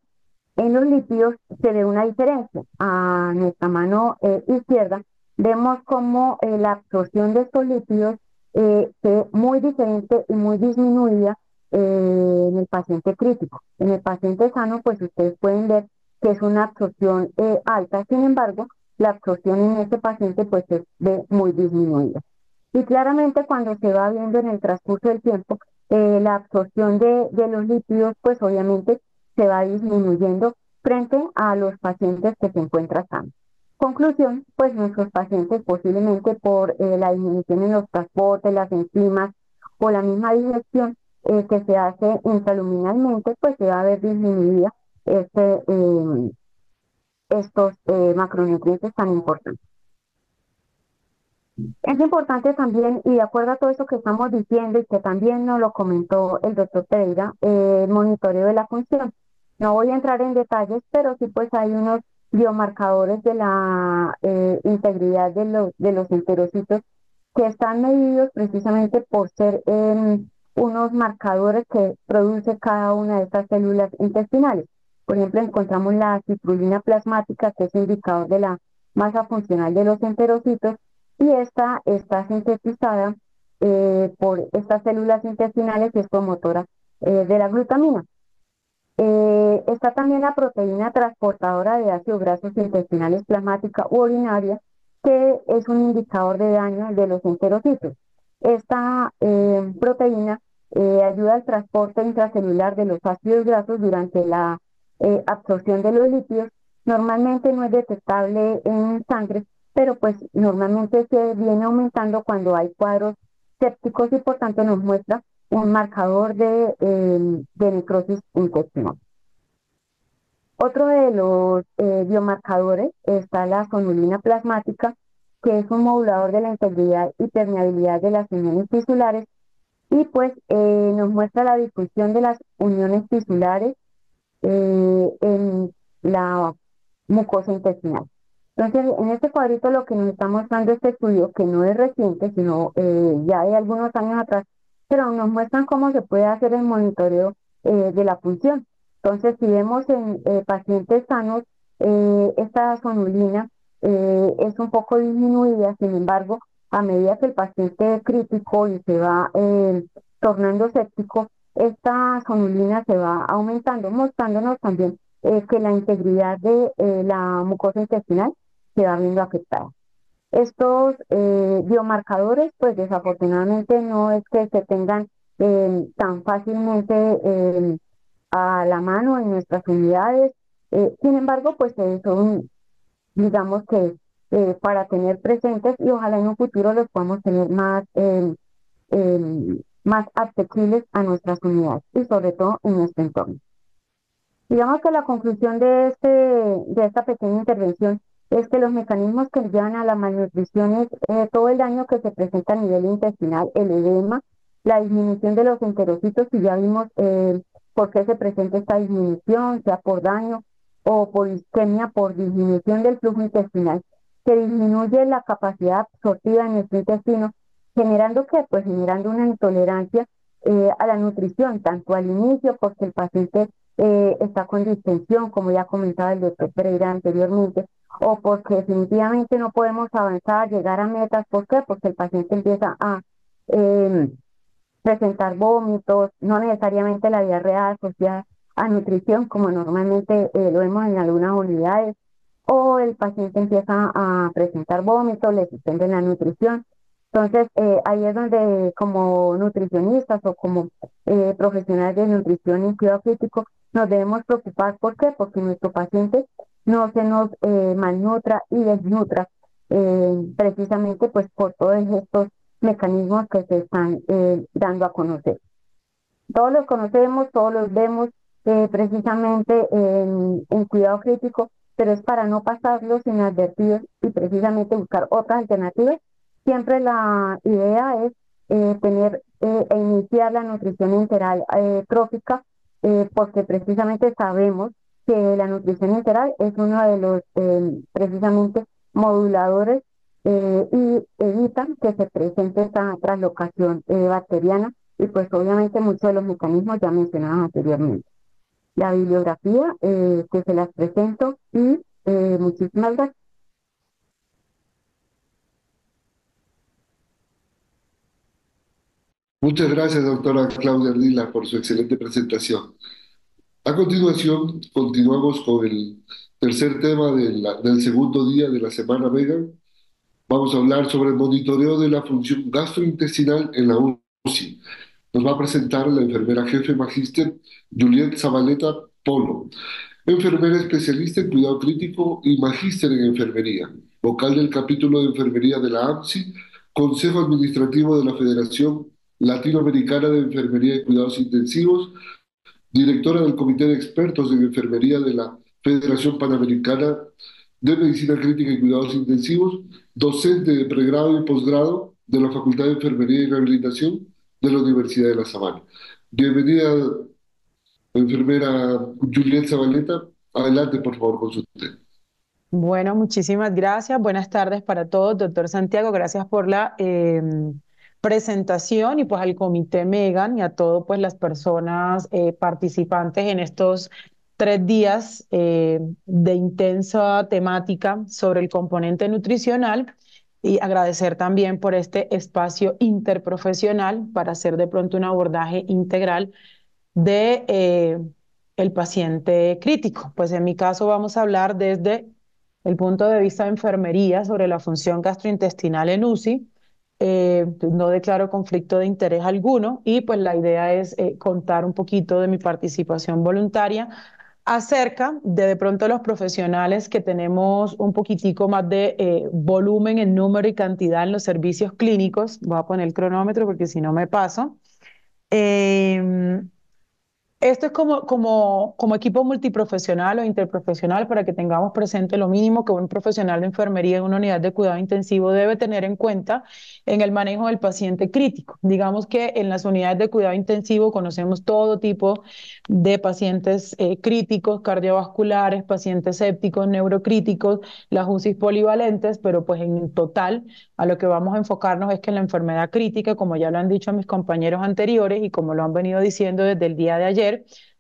en los lípidos se ve una diferencia. A nuestra mano eh, izquierda vemos como eh, la absorción de estos lípidos eh, es muy diferente y muy disminuida en el paciente crítico. En el paciente sano, pues ustedes pueden ver que es una absorción alta, sin embargo, la absorción en este paciente pues ve muy disminuida. Y claramente cuando se va viendo en el transcurso del tiempo, la absorción de, de los lípidos pues obviamente se va disminuyendo frente a los pacientes que se encuentran sanos. Conclusión, pues nuestros pacientes posiblemente por eh, la disminución en los transportes, las enzimas o la misma digestión eh, que se hace intraluminalmente, pues se va a ver disminuida este, em, estos eh, macronutrientes tan importantes. Es importante también, y de acuerdo a todo eso que estamos diciendo y que también nos lo comentó el doctor Pereira, el monitoreo de la función. No voy a entrar en detalles, pero sí pues hay unos biomarcadores de la eh, integridad de los, de los enterocitos que están medidos precisamente por ser em, unos marcadores que produce cada una de estas células intestinales. Por ejemplo, encontramos la citrulina plasmática, que es indicador de la masa funcional de los enterocitos, y esta está sintetizada eh, por estas células intestinales y es promotora eh, de la glutamina. Eh, está también la proteína transportadora de ácidos grasos intestinales plasmática u urinaria, que es un indicador de daño de los enterocitos. Esta eh, proteína eh, ayuda al transporte intracelular de los ácidos grasos durante la absorción de los lípidos. Normalmente no es detectable en sangre, pero pues normalmente se viene aumentando cuando hay cuadros sépticos y por tanto nos muestra un marcador de, em, de necrosis intestinal. Otro de los eh, biomarcadores está la sonulina plasmática, que es un modulador de la integridad y permeabilidad de las uniones tisulares y pues eh, nos muestra la difusión de las uniones tisulares eh, en la mucosa intestinal. Entonces, en este cuadrito lo que nos está mostrando este estudio, que no es reciente, sino ya de algunos años atrás, pero nos muestran cómo se puede hacer el monitoreo eh, de la función. Entonces, si vemos en eh, pacientes sanos, eh, esta sonulina es un poco disminuida, sin embargo, a medida que el paciente es crítico y se va tornando séptico, esta sonulina se va aumentando, mostrándonos también que la integridad de la mucosa intestinal se va viendo afectada. Estos biomarcadores, pues desafortunadamente no es que se tengan tan fácilmente a la mano en nuestras unidades, sin embargo, pues son digamos que eh, para tener presentes y ojalá en un futuro los podamos tener más, eh, más accesibles a nuestras unidades y sobre todo en nuestro entorno. Digamos que la conclusión de, este, de esta pequeña intervención es que los mecanismos que llevan a la malnutrición es eh, todo el daño que se presenta a nivel intestinal, el edema, la disminución de los enterocitos, y ya vimos por qué se presenta esta disminución, sea por daño o por isquemia, por disminución del flujo intestinal, que disminuye la capacidad absortiva en nuestro intestino, generando que, pues generando una intolerancia eh, a la nutrición, tanto al inicio, porque el paciente eh, está con distensión, como ya comentaba el doctor Pereira anteriormente, o porque definitivamente no podemos avanzar, llegar a metas, ¿por qué? Porque el paciente empieza a em, presentar vómitos, no necesariamente la diarrea asociada a nutrición, como normalmente eh, lo vemos en algunas unidades, o el paciente empieza a presentar vómitos, le suspenden la nutrición. Entonces, eh, ahí es donde como nutricionistas o como eh, profesionales de nutrición y cuidado crítico nos debemos preocupar. ¿Por qué? Porque nuestro paciente no se nos malnutra y desnutra precisamente pues por todos estos mecanismos que se están dando a conocer. Todos los conocemos, todos los vemos, eh, precisamente en, cuidado crítico, pero es para no pasarlos inadvertidos y precisamente buscar otras alternativas. Siempre la idea es eh, tener eh, e iniciar la nutrición enteral trófica, porque precisamente sabemos que la nutrición enteral es uno de los precisamente moduladores y evitan que se presente esta translocación bacteriana y pues obviamente muchos de los mecanismos ya mencionados anteriormente la bibliografía eh, que se las presento y eh, muchísimas gracias. Muchas gracias, doctora Claudia Ardila, por su excelente presentación. A continuación, continuamos con el tercer tema del segundo día de la semana Vega. Vamos a hablar sobre el monitoreo de la función gastrointestinal en la UCI nos va a presentar la enfermera jefe magíster Juliette Zabaleta Polo, enfermera especialista en cuidado crítico y magíster en enfermería, vocal del capítulo de enfermería de la AMSI, Consejo Administrativo de la Federación Latinoamericana de Enfermería y Cuidados Intensivos, directora del Comité de Expertos en Enfermería de la Federación Panamericana de Medicina Crítica y Cuidados Intensivos, docente de pregrado y posgrado de la Facultad de Enfermería y Rehabilitación de la Universidad de La Sabana. Bienvenida, enfermera Juliet Zabaleta. Adelante, por favor, con su tema. Bueno, muchísimas gracias. Buenas tardes para todos. Doctor Santiago, gracias por la em, presentación y pues al comité Megan y a todas pues las personas eh, participantes en estos tres días eh, de intensa temática sobre el componente nutricional y agradecer también por este espacio interprofesional para hacer de pronto un abordaje integral de eh, el paciente crítico. Pues en mi caso vamos a hablar desde el punto de vista de enfermería sobre la función gastrointestinal en UCI. Eh, no declaro conflicto de interés alguno y pues la idea es eh, contar un poquito de mi participación voluntaria acerca de de pronto los profesionales que tenemos un poquitico más de eh, volumen en número y cantidad en los servicios clínicos. Voy a poner el cronómetro porque si no me paso. Esto es como, como, como equipo multiprofesional o interprofesional para que tengamos presente lo mínimo que un profesional de enfermería en una unidad de cuidado intensivo debe tener en cuenta en el manejo del paciente crítico. Digamos que en las unidades de cuidado intensivo conocemos todo tipo de pacientes eh, críticos, cardiovasculares, pacientes sépticos, neurocríticos, las UCI polivalentes, pero pues en total a lo que vamos a enfocarnos es que la enfermedad crítica, como ya lo han dicho mis compañeros anteriores y como lo han venido diciendo desde el día de ayer,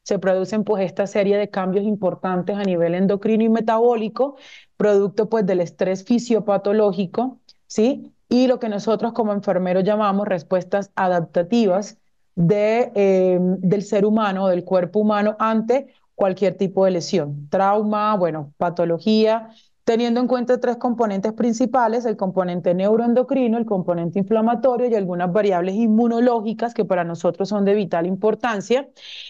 se producen pues esta serie de cambios importantes a nivel endocrino y metabólico, producto pues del estrés fisiopatológico, ¿sí? Y lo que nosotros como enfermeros llamamos respuestas adaptativas de, eh, del ser humano, del cuerpo humano ante cualquier tipo de lesión, trauma, bueno, patología, teniendo en cuenta tres componentes principales, el componente neuroendocrino, el componente inflamatorio y algunas variables inmunológicas que para nosotros son de vital importancia,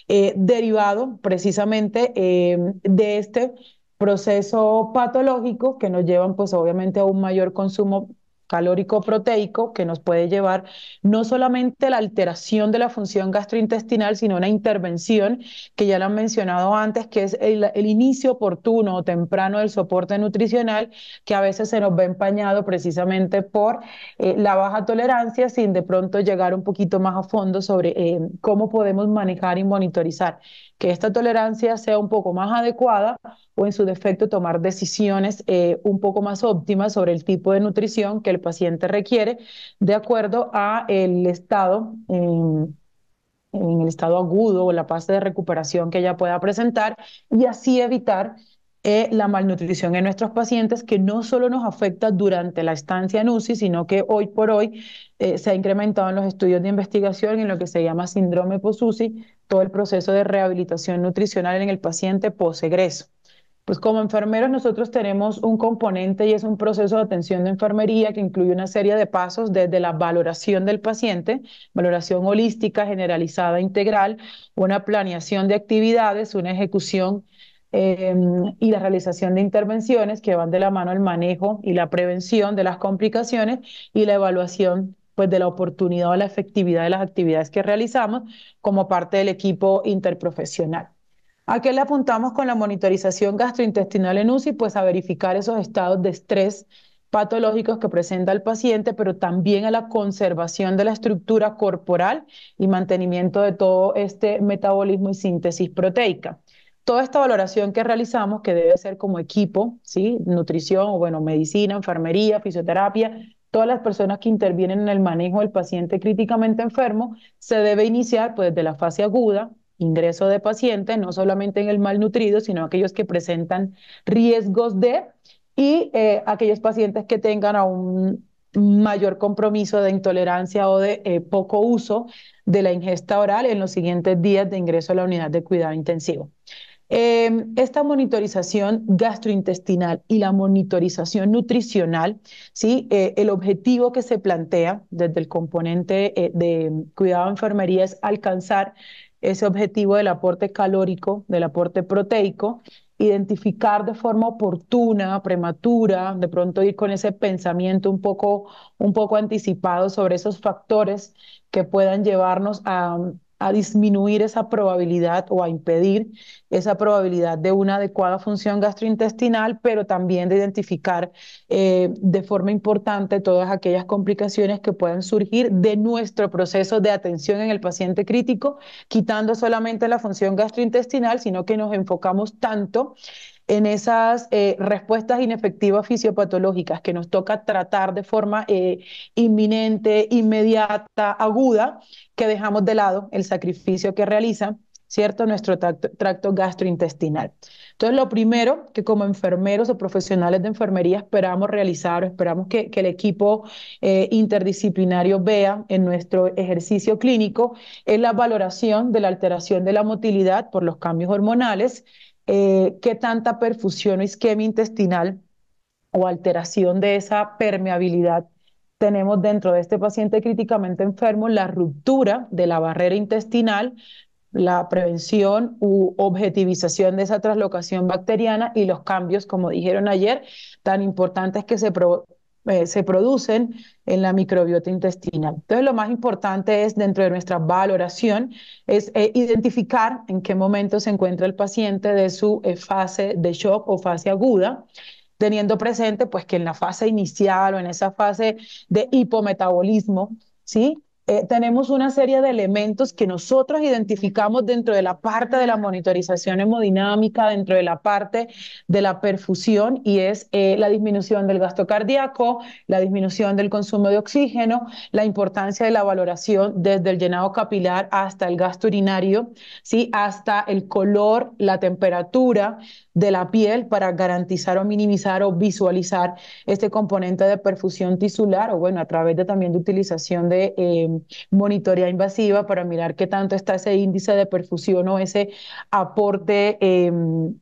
eh, derivado precisamente eh, de este proceso patológico que nos llevan pues obviamente a un mayor consumo calórico proteico que nos puede llevar no solamente a la alteración de la función gastrointestinal, sino una intervención que ya lo han mencionado antes, que es el, inicio oportuno o temprano del soporte nutricional, que a veces se nos ve empañado precisamente por eh, la baja tolerancia, sin de pronto llegar un poquito más a fondo sobre eh, cómo podemos manejar y monitorizar que esta tolerancia sea un poco más adecuada o en su defecto tomar decisiones eh, un poco más óptimas sobre el tipo de nutrición que el paciente requiere de acuerdo a el estado en el estado agudo o la fase de recuperación que ella pueda presentar y así evitar eh, la malnutrición en nuestros pacientes que no solo nos afecta durante la estancia en UCI, sino que hoy por hoy eh, se ha incrementado en los estudios de investigación en lo que se llama síndrome post-UCI, todo el proceso de rehabilitación nutricional en el paciente post-egreso. Pues como enfermeros nosotros tenemos un componente y es un proceso de atención de enfermería que incluye una serie de pasos desde la valoración del paciente, valoración holística, generalizada, integral, una planeación de actividades, una ejecución Em, y la realización de intervenciones que van de la mano al manejo y la prevención de las complicaciones y la evaluación pues, de la oportunidad o la efectividad de las actividades que realizamos como parte del equipo interprofesional. ¿A qué le apuntamos con la monitorización gastrointestinal en UCI? Pues a verificar esos estados de estrés patológicos que presenta el paciente, pero también a la conservación de la estructura corporal y mantenimiento de todo este metabolismo y síntesis proteica toda esta valoración que realizamos, que debe ser como equipo, ¿sí? Nutrición, o bueno, medicina, enfermería, fisioterapia, todas las personas que intervienen en el manejo del paciente críticamente enfermo, se debe iniciar pues desde la fase aguda, ingreso de paciente, no solamente en el malnutrido, sino aquellos que presentan riesgos de, y eh, aquellos pacientes que tengan un mayor compromiso de intolerancia o de eh, poco uso de la ingesta oral en los siguientes días de ingreso a la unidad de cuidado intensivo. Em, esta monitorización gastrointestinal y la monitorización nutricional, ¿sí? Eh, el objetivo que se plantea desde el componente eh, de cuidado enfermería es alcanzar ese objetivo del aporte calórico, del aporte proteico, identificar de forma oportuna, prematura, de pronto ir con ese pensamiento un poco, un poco anticipado sobre esos factores que puedan llevarnos a, a disminuir esa probabilidad o a impedir esa probabilidad de una adecuada función gastrointestinal, pero también de identificar eh, de forma importante todas aquellas complicaciones que puedan surgir de nuestro proceso de atención en el paciente crítico, quitando solamente la función gastrointestinal, sino que nos enfocamos tanto en esas eh, respuestas inefectivas fisiopatológicas que nos toca tratar de forma eh, inminente, inmediata, aguda, que dejamos de lado el sacrificio que realiza, ¿cierto?, nuestro tracto, gastrointestinal. Entonces, lo primero que como enfermeros o profesionales de enfermería esperamos realizar, esperamos que, el equipo eh, interdisciplinario vea en nuestro ejercicio clínico, es la valoración de la alteración de la motilidad por los cambios hormonales eh, qué tanta perfusión o isquemia intestinal o alteración de esa permeabilidad tenemos dentro de este paciente críticamente enfermo, la ruptura de la barrera intestinal, la prevención u objetivización de esa traslocación bacteriana y los cambios, como dijeron ayer, tan importantes que se, eh, se producen en la microbiota intestinal. Entonces, lo más importante es, dentro de nuestra valoración, es eh, identificar en qué momento se encuentra el paciente de su eh, fase de shock o fase aguda, teniendo presente pues que en la fase inicial o en esa fase de hipometabolismo, ¿sí? Eh, tenemos una serie de elementos que nosotros identificamos dentro de la parte de la monitorización hemodinámica, dentro de la parte de la perfusión, y es eh, la disminución del gasto cardíaco, la disminución del consumo de oxígeno, la importancia de la valoración desde el llenado capilar hasta el gasto urinario, ¿sí? hasta el color, la temperatura, de la piel para garantizar o minimizar o visualizar este componente de perfusión tisular o bueno, a través de también de utilización de eh, monitoría invasiva para mirar qué tanto está ese índice de perfusión o ese aporte em,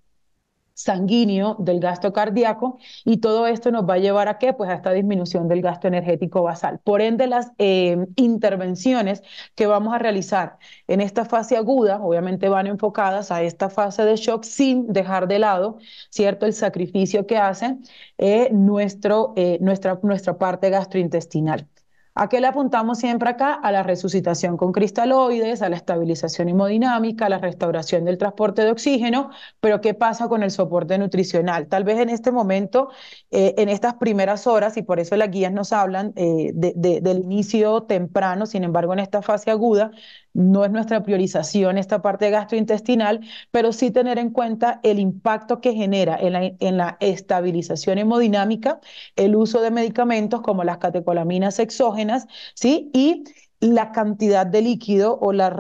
sanguíneo del gasto cardíaco y todo esto nos va a llevar a qué? Pues a esta disminución del gasto energético basal. Por ende, las eh, intervenciones que vamos a realizar en esta fase aguda, obviamente van enfocadas a esta fase de shock sin dejar de lado, ¿cierto? El sacrificio que hace eh, nuestro, eh, nuestra, nuestra parte gastrointestinal. ¿A qué le apuntamos siempre acá? A la resucitación con cristaloides, a la estabilización hemodinámica, a la restauración del transporte de oxígeno, pero ¿qué pasa con el soporte nutricional? Tal vez en este momento, eh, en estas primeras horas, y por eso las guías nos hablan eh, del inicio temprano, sin embargo, en esta fase aguda, no es nuestra priorización esta parte gastrointestinal, pero sí tener en cuenta el impacto que genera en la, en la estabilización hemodinámica, el uso de medicamentos como las catecolaminas exógenas, ¿sí? Y la cantidad de líquido o la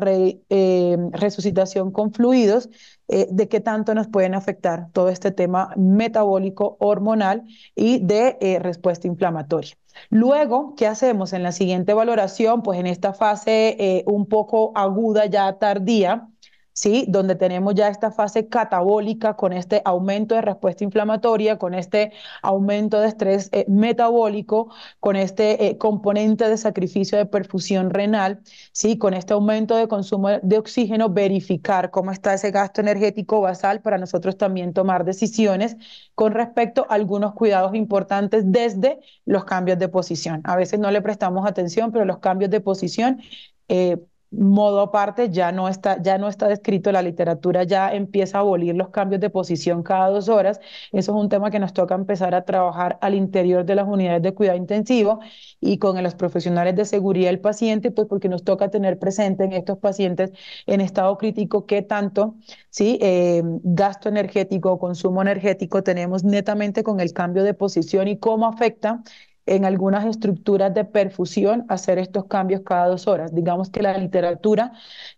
eh, resucitación con fluidos, eh, de qué tanto nos pueden afectar todo este tema metabólico, hormonal y de eh, respuesta inflamatoria. Luego, ¿qué hacemos en la siguiente valoración? Pues en esta fase un poco aguda, ya tardía, ¿sí? Donde tenemos ya esta fase catabólica con este aumento de respuesta inflamatoria, con este aumento de estrés eh, metabólico, con este eh, componente de sacrificio de perfusión renal, ¿sí? Con este aumento de consumo de oxígeno, verificar cómo está ese gasto energético basal para nosotros también tomar decisiones con respecto a algunos cuidados importantes desde los cambios de posición. A veces no le prestamos atención, pero los cambios de posición eh, modo aparte, ya no está, ya no está descrito, la literatura ya empieza a abolir los cambios de posición cada dos horas. Eso es un tema que nos toca empezar a trabajar al interior de las unidades de cuidado intensivo y con los profesionales de seguridad del paciente, pues porque nos toca tener presente en estos pacientes en estado crítico qué tanto ¿sí? Eh, gasto energético consumo energético tenemos netamente con el cambio de posición y cómo afecta en algunas estructuras de perfusión hacer estos cambios cada dos horas. Digamos que la literatura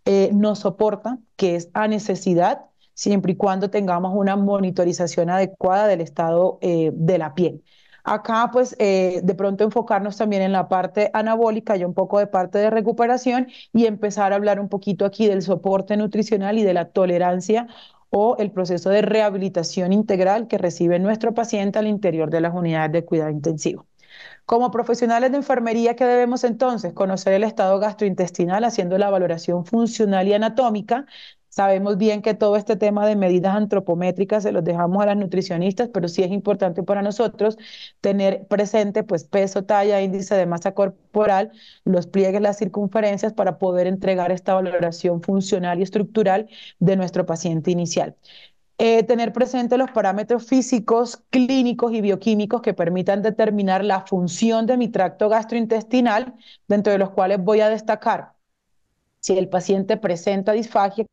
eh, nos soporta que es a necesidad siempre y cuando tengamos una monitorización adecuada del estado eh, de la piel. Acá, pues, eh, de pronto enfocarnos también en la parte anabólica y un poco de parte de recuperación y empezar a hablar un poquito aquí del soporte nutricional y de la tolerancia o el proceso de rehabilitación integral que recibe nuestro paciente al interior de las unidades de cuidado intensivo. Como profesionales de enfermería, ¿qué debemos entonces? Conocer el estado gastrointestinal haciendo la valoración funcional y anatómica. Sabemos bien que todo este tema de medidas antropométricas se los dejamos a las nutricionistas, pero sí es importante para nosotros tener presente pues peso, talla, índice de masa corporal, los pliegues, las circunferencias para poder entregar esta valoración funcional y estructural de nuestro paciente inicial. Eh, tener presente los parámetros físicos, clínicos y bioquímicos que permitan determinar la función de mi tracto gastrointestinal, dentro de los cuales voy a destacar si el paciente presenta disfagia,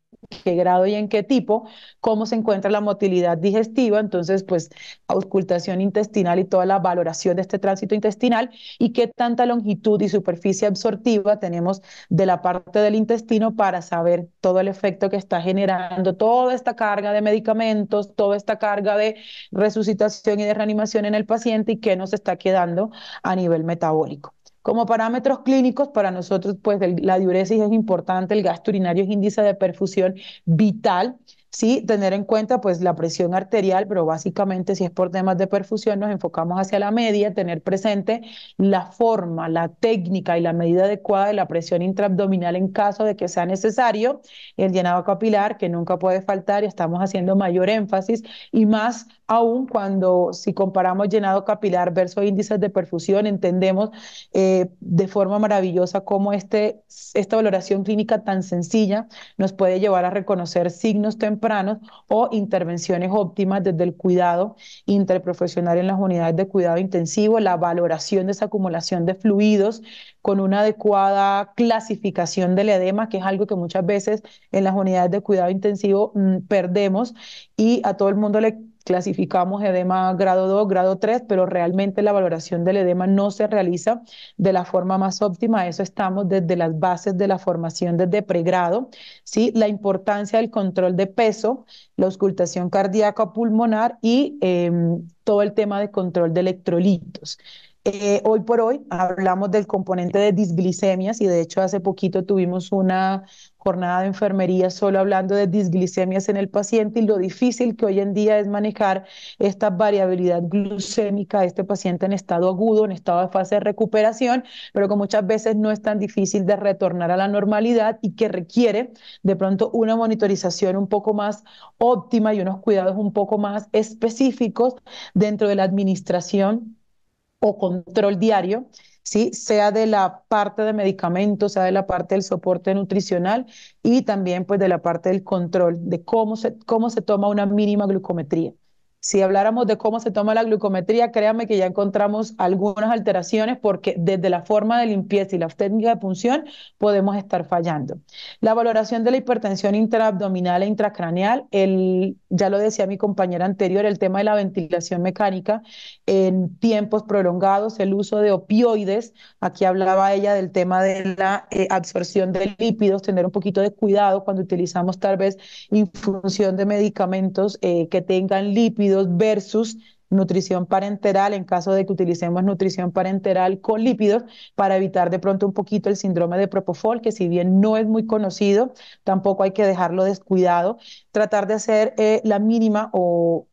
qué grado y en qué tipo, cómo se encuentra la motilidad digestiva, entonces pues auscultación intestinal y toda la valoración de este tránsito intestinal y qué tanta longitud y superficie absortiva tenemos de la parte del intestino para saber todo el efecto que está generando toda esta carga de medicamentos, toda esta carga de resucitación y de reanimación en el paciente y qué nos está quedando a nivel metabólico. Como parámetros clínicos, para nosotros, pues la diuresis es importante, el gasto urinario es índice de perfusión vital Sí, tener en cuenta pues la presión arterial, pero básicamente si es por temas de perfusión nos enfocamos hacia la media, tener presente la forma, la técnica y la medida adecuada de la presión intraabdominal en caso de que sea necesario, el llenado capilar que nunca puede faltar y estamos haciendo mayor énfasis y más aún cuando si comparamos llenado capilar versus índices de perfusión, entendemos eh, de forma maravillosa cómo este, esta valoración clínica tan sencilla nos puede llevar a reconocer signos temporales tempranos o intervenciones óptimas desde el cuidado interprofesional en las unidades de cuidado intensivo, la valoración de esa acumulación de fluidos con una adecuada clasificación del edema, que es algo que muchas veces en las unidades de cuidado intensivo mm, perdemos y a todo el mundo le clasificamos edema grado 2, grado 3, pero realmente la valoración del edema no se realiza de la forma más óptima. Eso estamos desde las bases de la formación desde pregrado. ¿sí? La importancia del control de peso, la auscultación cardíaca pulmonar y em, todo el tema de control de electrolitos. Eh, hoy por hoy hablamos del componente de disglicemias y de hecho hace poquito tuvimos una jornada de enfermería solo hablando de disglicemias en el paciente y lo difícil que hoy en día es manejar esta variabilidad glucémica de este paciente en estado agudo, en estado de fase de recuperación, pero que muchas veces no es tan difícil de retornar a la normalidad y que requiere de pronto una monitorización un poco más óptima y unos cuidados un poco más específicos dentro de la administración o control diario, ¿sí? sea de la parte de medicamentos, sea de la parte del soporte nutricional y también pues de la parte del control, de cómo se, cómo se toma una mínima glucometría. Si habláramos de cómo se toma la glucometría, créanme que ya encontramos algunas alteraciones porque desde la forma de limpieza y la técnica de punción podemos estar fallando. La valoración de la hipertensión intraabdominal e intracraneal, el, ya lo decía mi compañera anterior, el tema de la ventilación mecánica en tiempos prolongados, el uso de opioides, aquí hablaba ella del tema de la eh, absorción de lípidos, tener un poquito de cuidado cuando utilizamos tal vez infusión de medicamentos eh, que tengan lípidos versus nutrición parenteral en caso de que utilicemos nutrición parenteral con lípidos para evitar de pronto un poquito el síndrome de Propofol, que si bien no es muy conocido, tampoco hay que dejarlo descuidado. Tratar de hacer eh, la mínima o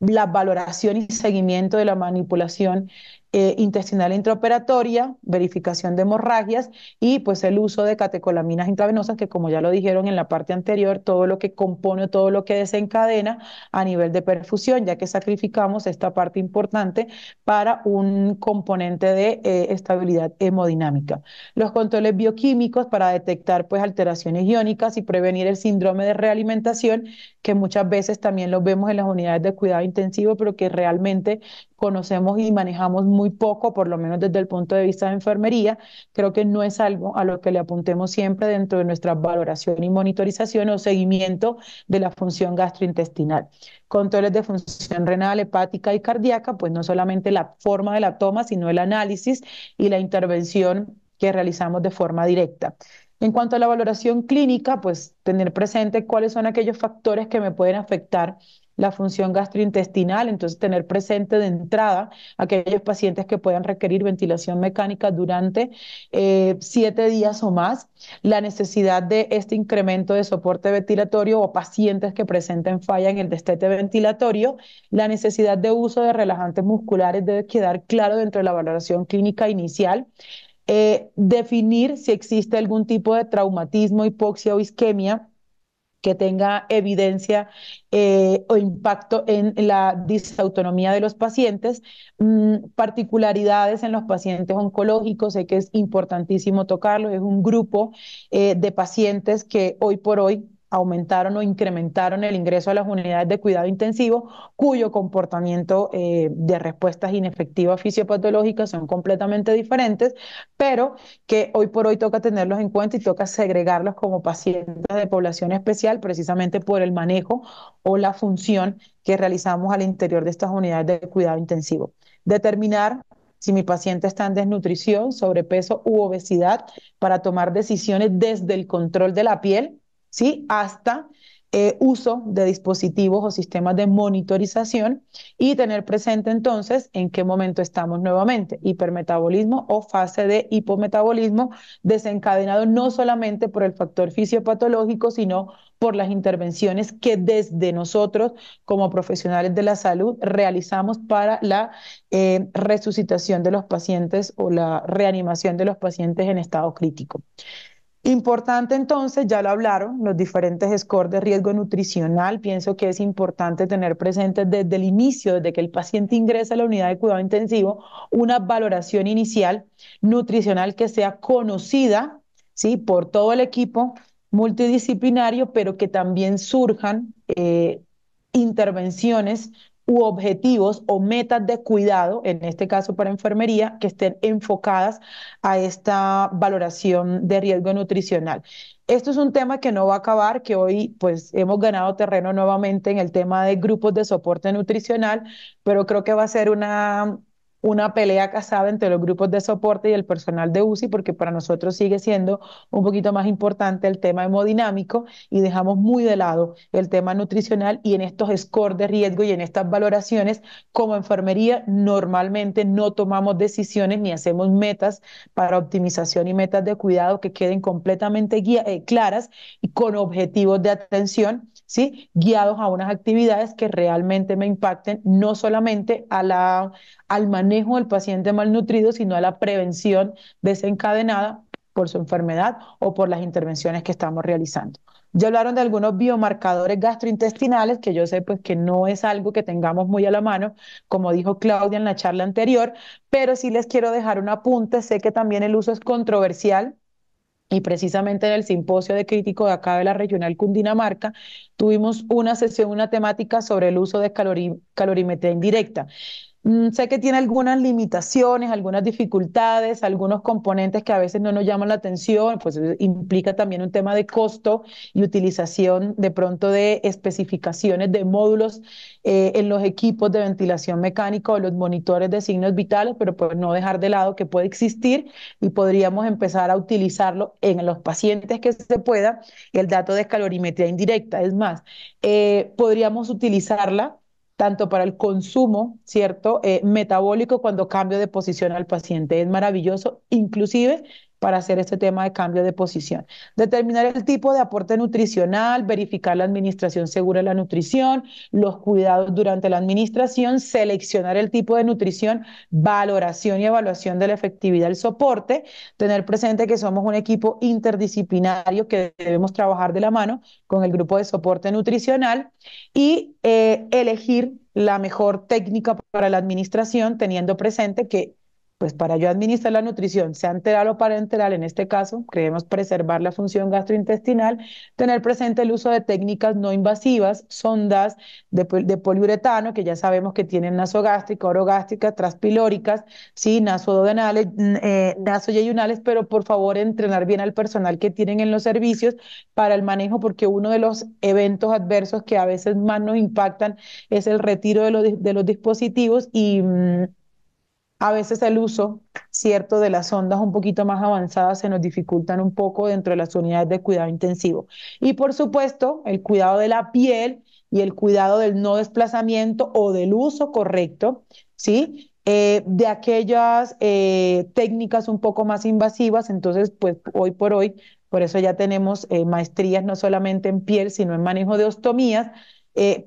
la valoración y seguimiento de la manipulación eh, intestinal intraoperatoria, verificación de hemorragias y pues el uso de catecolaminas intravenosas, que como ya lo dijeron en la parte anterior, todo lo que compone, todo lo que desencadena a nivel de perfusión, ya que sacrificamos esta parte importante para un componente de eh, estabilidad hemodinámica. Los controles bioquímicos para detectar pues alteraciones iónicas y prevenir el síndrome de realimentación, que muchas veces también los vemos en las unidades de cuidado intensivo, pero que realmente conocemos y manejamos muy poco, por lo menos desde el punto de vista de enfermería. Creo que no es algo a lo que le apuntemos siempre dentro de nuestra valoración y monitorización o seguimiento de la función gastrointestinal. Controles de función renal, hepática y cardíaca, pues no solamente la forma de la toma, sino el análisis y la intervención que realizamos de forma directa. En cuanto a la valoración clínica, pues tener presente cuáles son aquellos factores que me pueden afectar la función gastrointestinal, entonces tener presente de entrada aquellos pacientes que puedan requerir ventilación mecánica durante eh, siete días o más, la necesidad de este incremento de soporte ventilatorio o pacientes que presenten falla en el destete ventilatorio, la necesidad de uso de relajantes musculares debe quedar claro dentro de la valoración clínica inicial. Eh, definir si existe algún tipo de traumatismo, hipoxia o isquemia que tenga evidencia eh, o impacto en la disautonomía de los pacientes, mm, particularidades en los pacientes oncológicos, sé que es importantísimo tocarlo, es un grupo eh, de pacientes que hoy por hoy aumentaron o incrementaron el ingreso a las unidades de cuidado intensivo, cuyo comportamiento eh, de respuestas inefectivas fisiopatológicas son completamente diferentes, pero que hoy por hoy toca tenerlos en cuenta y toca segregarlos como pacientes de población especial precisamente por el manejo o la función que realizamos al interior de estas unidades de cuidado intensivo. Determinar si mi paciente está en desnutrición, sobrepeso u obesidad para tomar decisiones desde el control de la piel ¿sí? Hasta eh, uso de dispositivos o sistemas de monitorización y tener presente entonces en qué momento estamos nuevamente, hipermetabolismo o fase de hipometabolismo desencadenado no solamente por el factor fisiopatológico, sino por las intervenciones que desde nosotros como profesionales de la salud realizamos para la eh, resucitación de los pacientes o la reanimación de los pacientes en estado crítico. Importante entonces, ya lo hablaron, los diferentes scores de riesgo nutricional. Pienso que es importante tener presente desde el inicio, desde que el paciente ingresa a la unidad de cuidado intensivo, una valoración inicial nutricional que sea conocida ¿sí? por todo el equipo multidisciplinario, pero que también surjan eh, intervenciones u objetivos o metas de cuidado, en este caso para enfermería, que estén enfocadas a esta valoración de riesgo nutricional. Esto es un tema que no va a acabar, que hoy pues hemos ganado terreno nuevamente en el tema de grupos de soporte nutricional, pero creo que va a ser una una pelea casada entre los grupos de soporte y el personal de UCI, porque para nosotros sigue siendo un poquito más importante el tema hemodinámico y dejamos muy de lado el tema nutricional y en estos scores de riesgo y en estas valoraciones como enfermería normalmente no tomamos decisiones ni hacemos metas para optimización y metas de cuidado que queden completamente eh, claras y con objetivos de atención ¿sí? Guiados a unas actividades que realmente me impacten no solamente a la, al manejo del paciente malnutrido, sino a la prevención desencadenada por su enfermedad o por las intervenciones que estamos realizando. Ya hablaron de algunos biomarcadores gastrointestinales, que yo sé pues que no es algo que tengamos muy a la mano, como dijo Claudia en la charla anterior, pero sí les quiero dejar un apunte, sé que también el uso es controversial, y precisamente en el simposio de crítico de acá de la regional Cundinamarca, tuvimos una sesión, una temática sobre el uso de calorimetría indirecta. Mm, sé que tiene algunas limitaciones, algunas dificultades, algunos componentes que a veces no nos llaman la atención, pues implica también un tema de costo y utilización de pronto de especificaciones de módulos eh, en los equipos de ventilación mecánica o los monitores de signos vitales, pero pues no dejar de lado que puede existir y podríamos empezar a utilizarlo en los pacientes que se pueda, el dato de calorimetría indirecta. Es más, eh, podríamos utilizarla tanto para el consumo, ¿cierto? Eh, metabólico cuando cambio de posición al paciente. Es maravilloso, inclusive para hacer este tema de cambio de posición. Determinar el tipo de aporte nutricional, verificar la administración segura de la nutrición, los cuidados durante la administración, seleccionar el tipo de nutrición, valoración y evaluación de la efectividad del soporte, tener presente que somos un equipo interdisciplinario que debemos trabajar de la mano con el grupo de soporte nutricional y eh, elegir la mejor técnica para la administración, teniendo presente que pues para yo administrar la nutrición, sea enteral o parenteral, en este caso, creemos preservar la función gastrointestinal, tener presente el uso de técnicas no invasivas, sondas de, poliuretano, que ya sabemos que tienen nasogástrica, orogástrica, traspilóricas, sí, nasododenales, eh, pero por favor entrenar bien al personal que tienen en los servicios para el manejo, porque uno de los eventos adversos que a veces más nos impactan es el retiro de, los, de los dispositivos y... Mm, a veces el uso, cierto, de las ondas un poquito más avanzadas se nos dificultan un poco dentro de las unidades de cuidado intensivo. Y por supuesto, el cuidado de la piel y el cuidado del no desplazamiento o del uso correcto, ¿sí? Eh, de aquellas eh, técnicas un poco más invasivas, entonces, pues hoy por hoy, por eso ya tenemos eh, maestrías no solamente en piel, sino en manejo de ostomías,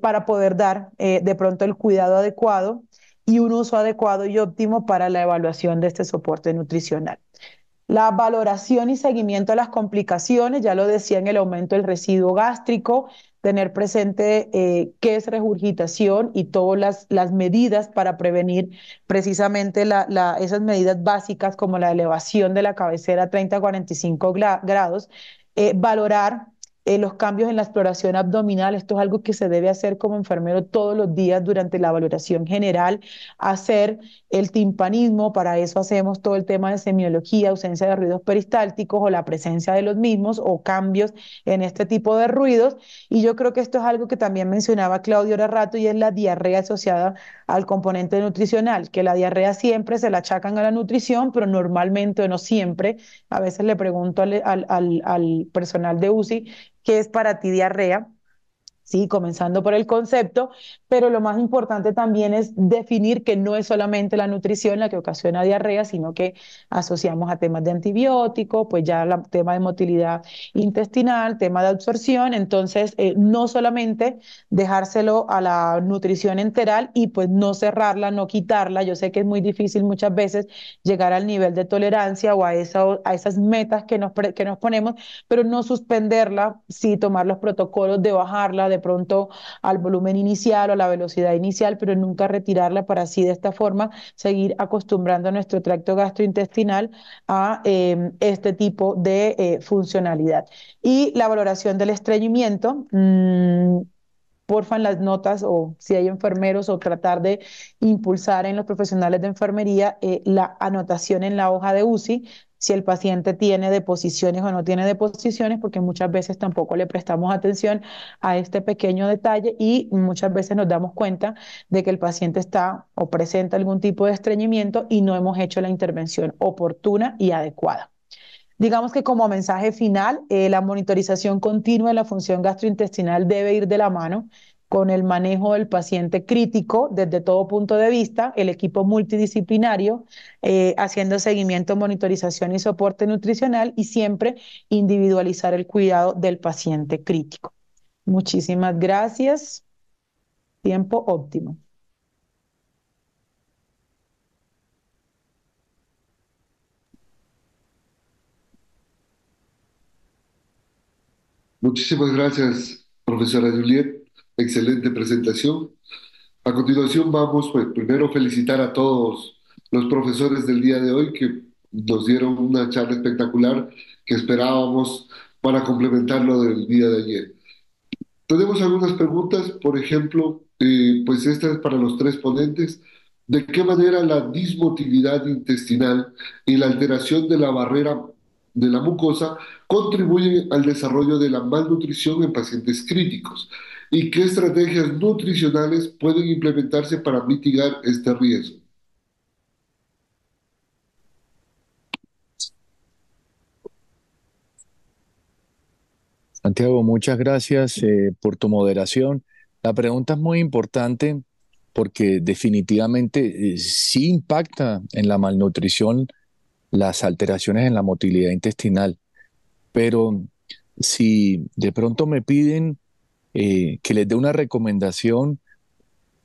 para poder dar de pronto el cuidado adecuado y un uso adecuado y óptimo para la evaluación de este soporte nutricional. La valoración y seguimiento de las complicaciones, ya lo decía en el aumento del residuo gástrico, tener presente eh, qué es regurgitación y todas las, las medidas para prevenir precisamente esas medidas básicas como la elevación de la cabecera a 30 a 45 grados, eh, valorar eh, los cambios en la exploración abdominal, esto es algo que se debe hacer como enfermero todos los días durante la valoración general, hacer el timpanismo, para eso hacemos todo el tema de semiología, ausencia de ruidos peristálticos o la presencia de los mismos o cambios en este tipo de ruidos. Y yo creo que esto es algo que también mencionaba Claudio ahora rato y es la diarrea asociada al componente nutricional, que la diarrea siempre se la achacan a la nutrición, pero normalmente o no siempre, a veces le pregunto al, al, al personal de UCI qué es para ti diarrea, ¿sí? Comenzando por el concepto, pero lo más importante también es definir que no es solamente la nutrición la que ocasiona diarrea, sino que asociamos a temas de antibióticos, pues ya el tema de motilidad intestinal, tema de absorción, entonces eh, no solamente dejárselo a la nutrición enteral y pues no cerrarla, no quitarla, yo sé que es muy difícil muchas veces llegar al nivel de tolerancia o a, esa, a esas metas que nos, que nos ponemos, pero no suspenderla, sí tomar los protocolos de bajarla, de pronto al volumen inicial o a la velocidad inicial, pero nunca retirarla para así de esta forma seguir acostumbrando a nuestro tracto gastrointestinal a em, este tipo de eh, funcionalidad. Y la valoración del estreñimiento. Mmm, porfa las notas o si hay enfermeros o tratar de impulsar en los profesionales de enfermería eh, la anotación en la hoja de UCI si el paciente tiene deposiciones o no tiene deposiciones, porque muchas veces tampoco le prestamos atención a este pequeño detalle y muchas veces nos damos cuenta de que el paciente está o presenta algún tipo de estreñimiento y no hemos hecho la intervención oportuna y adecuada. Digamos que como mensaje final, eh, la monitorización continua de la función gastrointestinal debe ir de la mano con el manejo del paciente crítico desde todo punto de vista, el equipo multidisciplinario, eh, haciendo seguimiento, monitorización y soporte nutricional y siempre individualizar el cuidado del paciente crítico. Muchísimas gracias. Tiempo óptimo. Muchísimas gracias, profesora Juliet. Excelente presentación. A continuación vamos, pues, primero felicitar a todos los profesores del día de hoy que nos dieron una charla espectacular que esperábamos para complementar lo del día de ayer. Tenemos algunas preguntas, por ejemplo, eh, pues esta es para los tres ponentes. ¿De qué manera la dismotilidad intestinal y la alteración de la barrera de la mucosa contribuyen al desarrollo de la malnutrición en pacientes críticos? ¿Y qué estrategias nutricionales pueden implementarse para mitigar este riesgo? Santiago, muchas gracias eh, por tu moderación. La pregunta es muy importante porque definitivamente eh, sí impacta en la malnutrición las alteraciones en la motilidad intestinal, pero si de pronto me piden eh, que les dé una recomendación,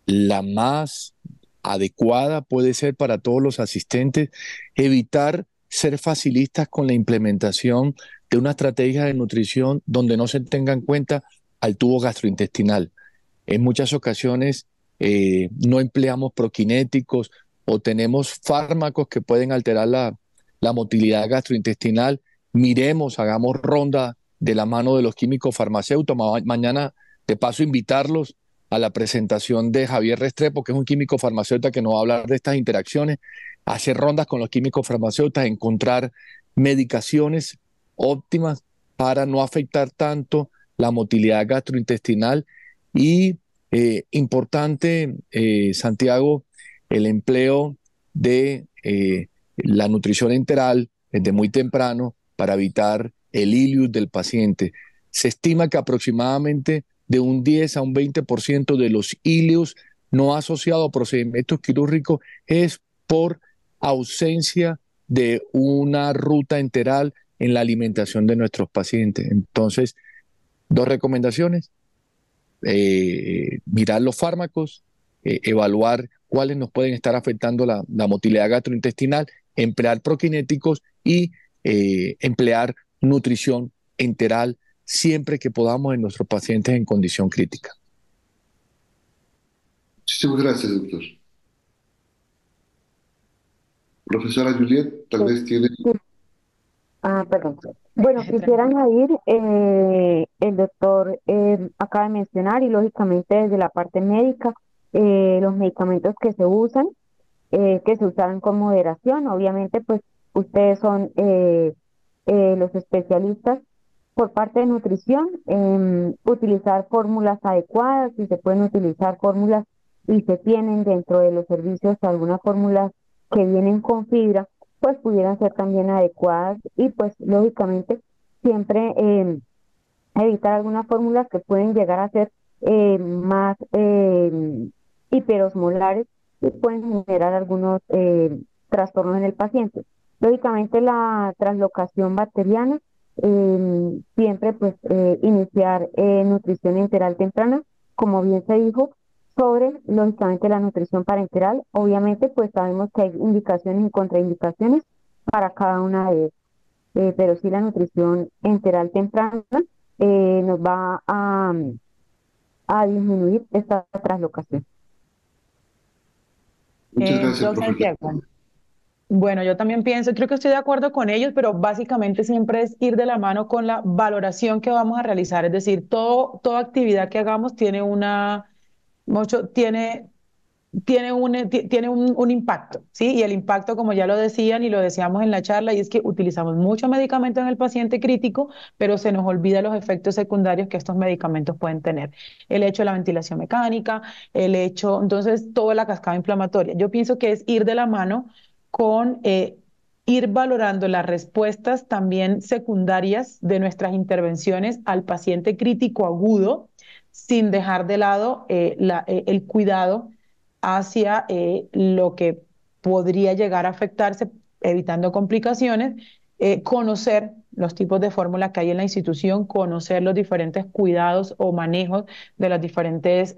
la más adecuada puede ser para todos los asistentes, evitar ser facilistas con la implementación de una estrategia de nutrición donde no se tenga en cuenta al tubo gastrointestinal. En muchas ocasiones eh, no empleamos proquinéticos o tenemos fármacos que pueden alterar la, la motilidad gastrointestinal. Miremos, hagamos ronda de la mano de los químicos farmacéuticos. mañana, de paso, invitarlos a la presentación de Javier Restrepo, que es un químico farmacéutico que nos va a hablar de estas interacciones, hacer rondas con los químicos farmacéuticos, encontrar medicaciones óptimas para no afectar tanto la motilidad gastrointestinal y eh, importante, eh, Santiago, el empleo de eh, la nutrición enteral desde muy temprano para evitar el ilius del paciente. Se estima que aproximadamente de un 10 a un 20% de los ilios no asociados a procedimientos quirúrgicos es por ausencia de una ruta enteral en la alimentación de nuestros pacientes. Entonces, dos recomendaciones. Eh, mirar los fármacos, eh, evaluar cuáles nos pueden estar afectando la, motilidad gastrointestinal, emplear proquinéticos y eh, emplear nutrición enteral siempre que podamos en nuestros pacientes en condición crítica. Muchísimas gracias, doctor. Profesora Juliet, tal vez tiene... Ah, perdón. Bueno, quisiera añadir, eh, el doctor eh, acaba de mencionar y lógicamente desde la parte médica, eh, los medicamentos que se usan, que se usan con moderación, obviamente pues ustedes son los especialistas por parte de nutrición, em, utilizar fórmulas adecuadas, si se pueden utilizar fórmulas y se tienen dentro de los servicios algunas fórmulas que vienen con fibra, pues pudieran ser también adecuadas y pues lógicamente siempre em, evitar algunas fórmulas que pueden llegar a ser eh, más eh, hiperosmolares y pueden generar algunos trastornos en el paciente. Lógicamente la translocación bacteriana eh, siempre pues eh, iniciar eh, nutrición enteral temprana, como bien se dijo, sobre lógicamente la nutrición parenteral. Obviamente pues sabemos que hay indicaciones y contraindicaciones para cada una de ellas, eh, pero sí la nutrición enteral temprana nos va a, a disminuir esta traslocación. Muchas Eh, gracias, doctor profesor. Santiago. Bueno, yo también pienso, creo que estoy de acuerdo con ellos, pero básicamente siempre es ir de la mano con la valoración que vamos a realizar. Es decir, todo, toda actividad que hagamos tiene una, mucho, tiene, tiene un, ti- tiene un, un impacto, ¿sí? Y el impacto, como ya lo decían y lo decíamos en la charla, y es que utilizamos mucho medicamento en el paciente crítico, pero se nos olvida los efectos secundarios que estos medicamentos pueden tener. El hecho de la ventilación mecánica, el hecho, entonces, toda la cascada inflamatoria. Yo pienso que es ir de la mano con eh, ir valorando las respuestas también secundarias de nuestras intervenciones al paciente crítico agudo, sin dejar de lado eh, eh, el cuidado hacia lo que podría llegar a afectarse, evitando complicaciones, conocer los tipos de fórmula que hay en la institución, conocer los diferentes cuidados o manejos de las diferentes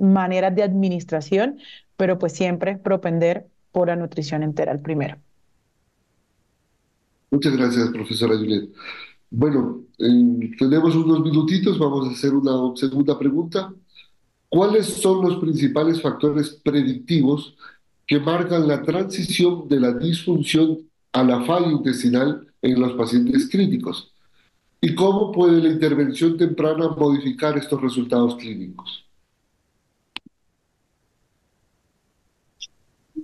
maneras de administración, pero pues siempre propender por la nutrición enteral primero. Muchas gracias, profesora Juliet. Bueno, eh, tenemos unos minutitos, vamos a hacer una segunda pregunta. ¿Cuáles son los principales factores predictivos que marcan la transición de la disfunción a la falla intestinal en los pacientes críticos? ¿Y cómo puede la intervención temprana modificar estos resultados clínicos?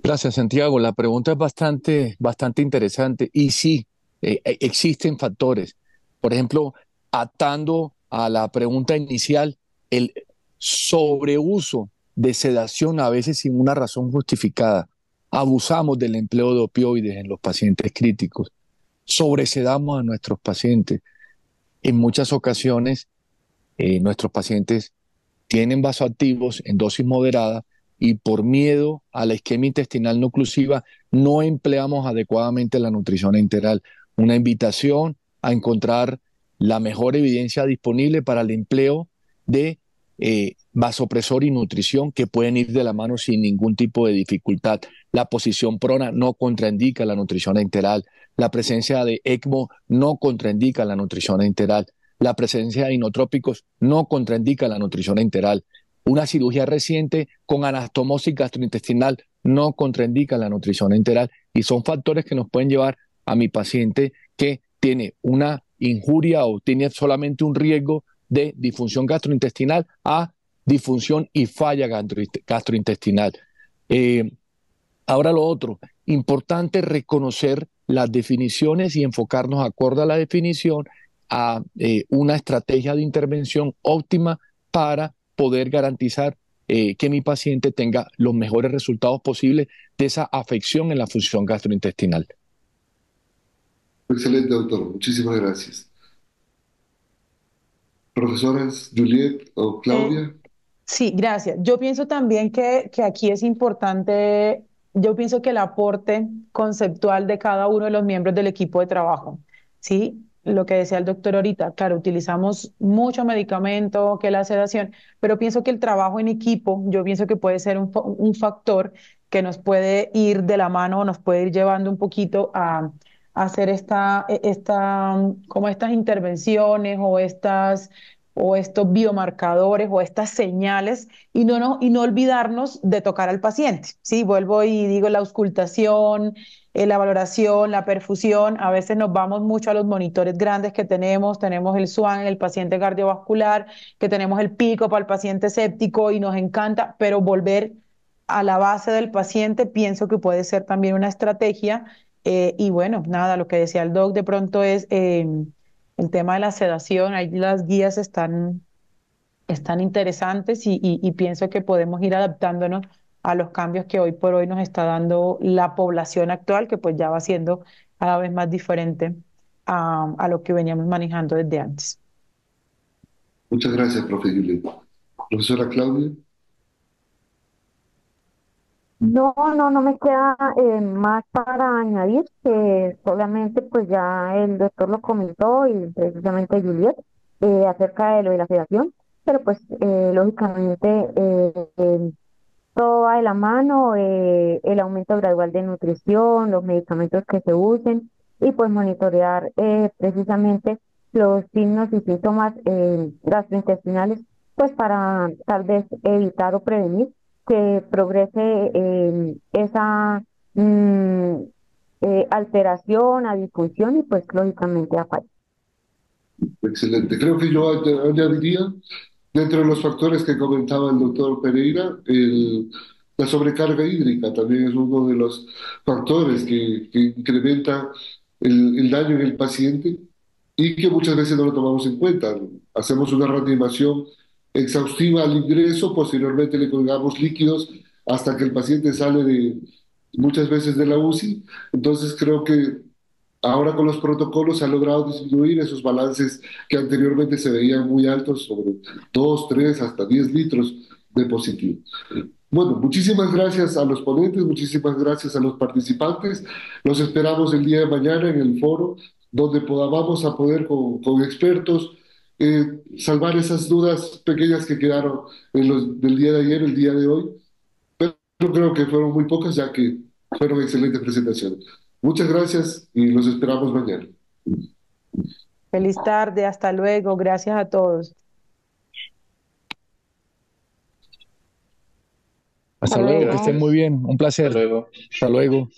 Gracias, Santiago. La pregunta es bastante, bastante interesante. Y sí, eh, eh, existen factores. Por ejemplo, atando a la pregunta inicial, el sobreuso de sedación a veces sin una razón justificada. Abusamos del empleo de opioides en los pacientes críticos. Sobresedamos a nuestros pacientes. En muchas ocasiones, eh, nuestros pacientes tienen vasoactivos en dosis moderada y por miedo a la isquemia intestinal no oclusiva no empleamos adecuadamente la nutrición enteral. Una invitación a encontrar la mejor evidencia disponible para el empleo de eh, vasopresor y nutrición que pueden ir de la mano sin ningún tipo de dificultad. La posición prona no contraindica la nutrición enteral. La presencia de ECMO no contraindica la nutrición enteral. La presencia de inotrópicos no contraindica la nutrición enteral. Una cirugía reciente con anastomosis gastrointestinal no contraindica la nutrición enteral y son factores que nos pueden llevar a mi paciente que tiene una injuria o tiene solamente un riesgo de disfunción gastrointestinal a disfunción y falla gastrointestinal. Eh, ahora lo otro, importante reconocer las definiciones y enfocarnos acorde a la definición a eh, una estrategia de intervención óptima para poder garantizar eh, que mi paciente tenga los mejores resultados posibles de esa afección en la función gastrointestinal. Excelente, doctor. Muchísimas gracias. Profesoras Juliet o Claudia. Eh, sí, gracias. Yo pienso también que, que aquí es importante, yo pienso que el aporte conceptual de cada uno de los miembros del equipo de trabajo, ¿sí? Lo que decía el doctor ahorita, claro, utilizamos mucho medicamento, que la sedación, pero pienso que el trabajo en equipo, yo pienso que puede ser un, un factor que nos puede ir de la mano, nos puede ir llevando un poquito a, hacer esta, esta, como estas intervenciones o estas o estos biomarcadores o estas señales y no, no, y no olvidarnos de tocar al paciente. Sí, vuelvo y digo la auscultación, eh, la valoración, la perfusión. A veces nos vamos mucho a los monitores grandes que tenemos. Tenemos el SWAN, el paciente cardiovascular, que tenemos el pico para el paciente séptico y nos encanta, pero volver a la base del paciente pienso que puede ser también una estrategia. Eh, y bueno, nada, lo que decía el doc de pronto es... Eh, el tema de la sedación, ahí las guías están, están interesantes y, pienso que podemos ir adaptándonos a los cambios que hoy por hoy nos está dando la población actual, que pues ya va siendo cada vez más diferente a, a lo que veníamos manejando desde antes. Muchas gracias, profe Juliet. Profesora Claudia. No, no, no me queda eh, más para añadir, que solamente pues ya el doctor lo comentó y precisamente Juliet eh, acerca de lo de la sedación, pero pues eh, lógicamente todo va de la mano, el aumento gradual de nutrición, los medicamentos que se usen y pues monitorear precisamente los signos y síntomas gastrointestinales pues para tal vez evitar o prevenir que progrese eh, esa mm, eh, alteración, a disfunción y pues lógicamente a fallo. Excelente. Creo que yo añadiría, dentro de los factores que comentaba el doctor Pereira, el, la sobrecarga hídrica también es uno de los factores que, que incrementa el, el, daño en el paciente y que muchas veces no lo tomamos en cuenta. Hacemos una reanimación exhaustiva al ingreso, posteriormente le colgamos líquidos hasta que el paciente sale de muchas veces de la UCI. Entonces creo que ahora con los protocolos se ha logrado disminuir esos balances que anteriormente se veían muy altos, sobre 2, 3, hasta 10 litros de positivo. Bueno, muchísimas gracias a los ponentes, muchísimas gracias a los participantes. Los esperamos el día de mañana en el foro, donde podamos a poder con, expertos eh, salvar esas dudas pequeñas que quedaron en los, del día de ayer, el día de hoy. Pero creo que fueron muy pocas, ya que fueron excelentes presentaciones. Muchas gracias y los esperamos mañana. Feliz tarde, hasta luego. Gracias a todos. Hasta, luego, que estén muy bien. Un placer. Hasta luego. Hasta luego.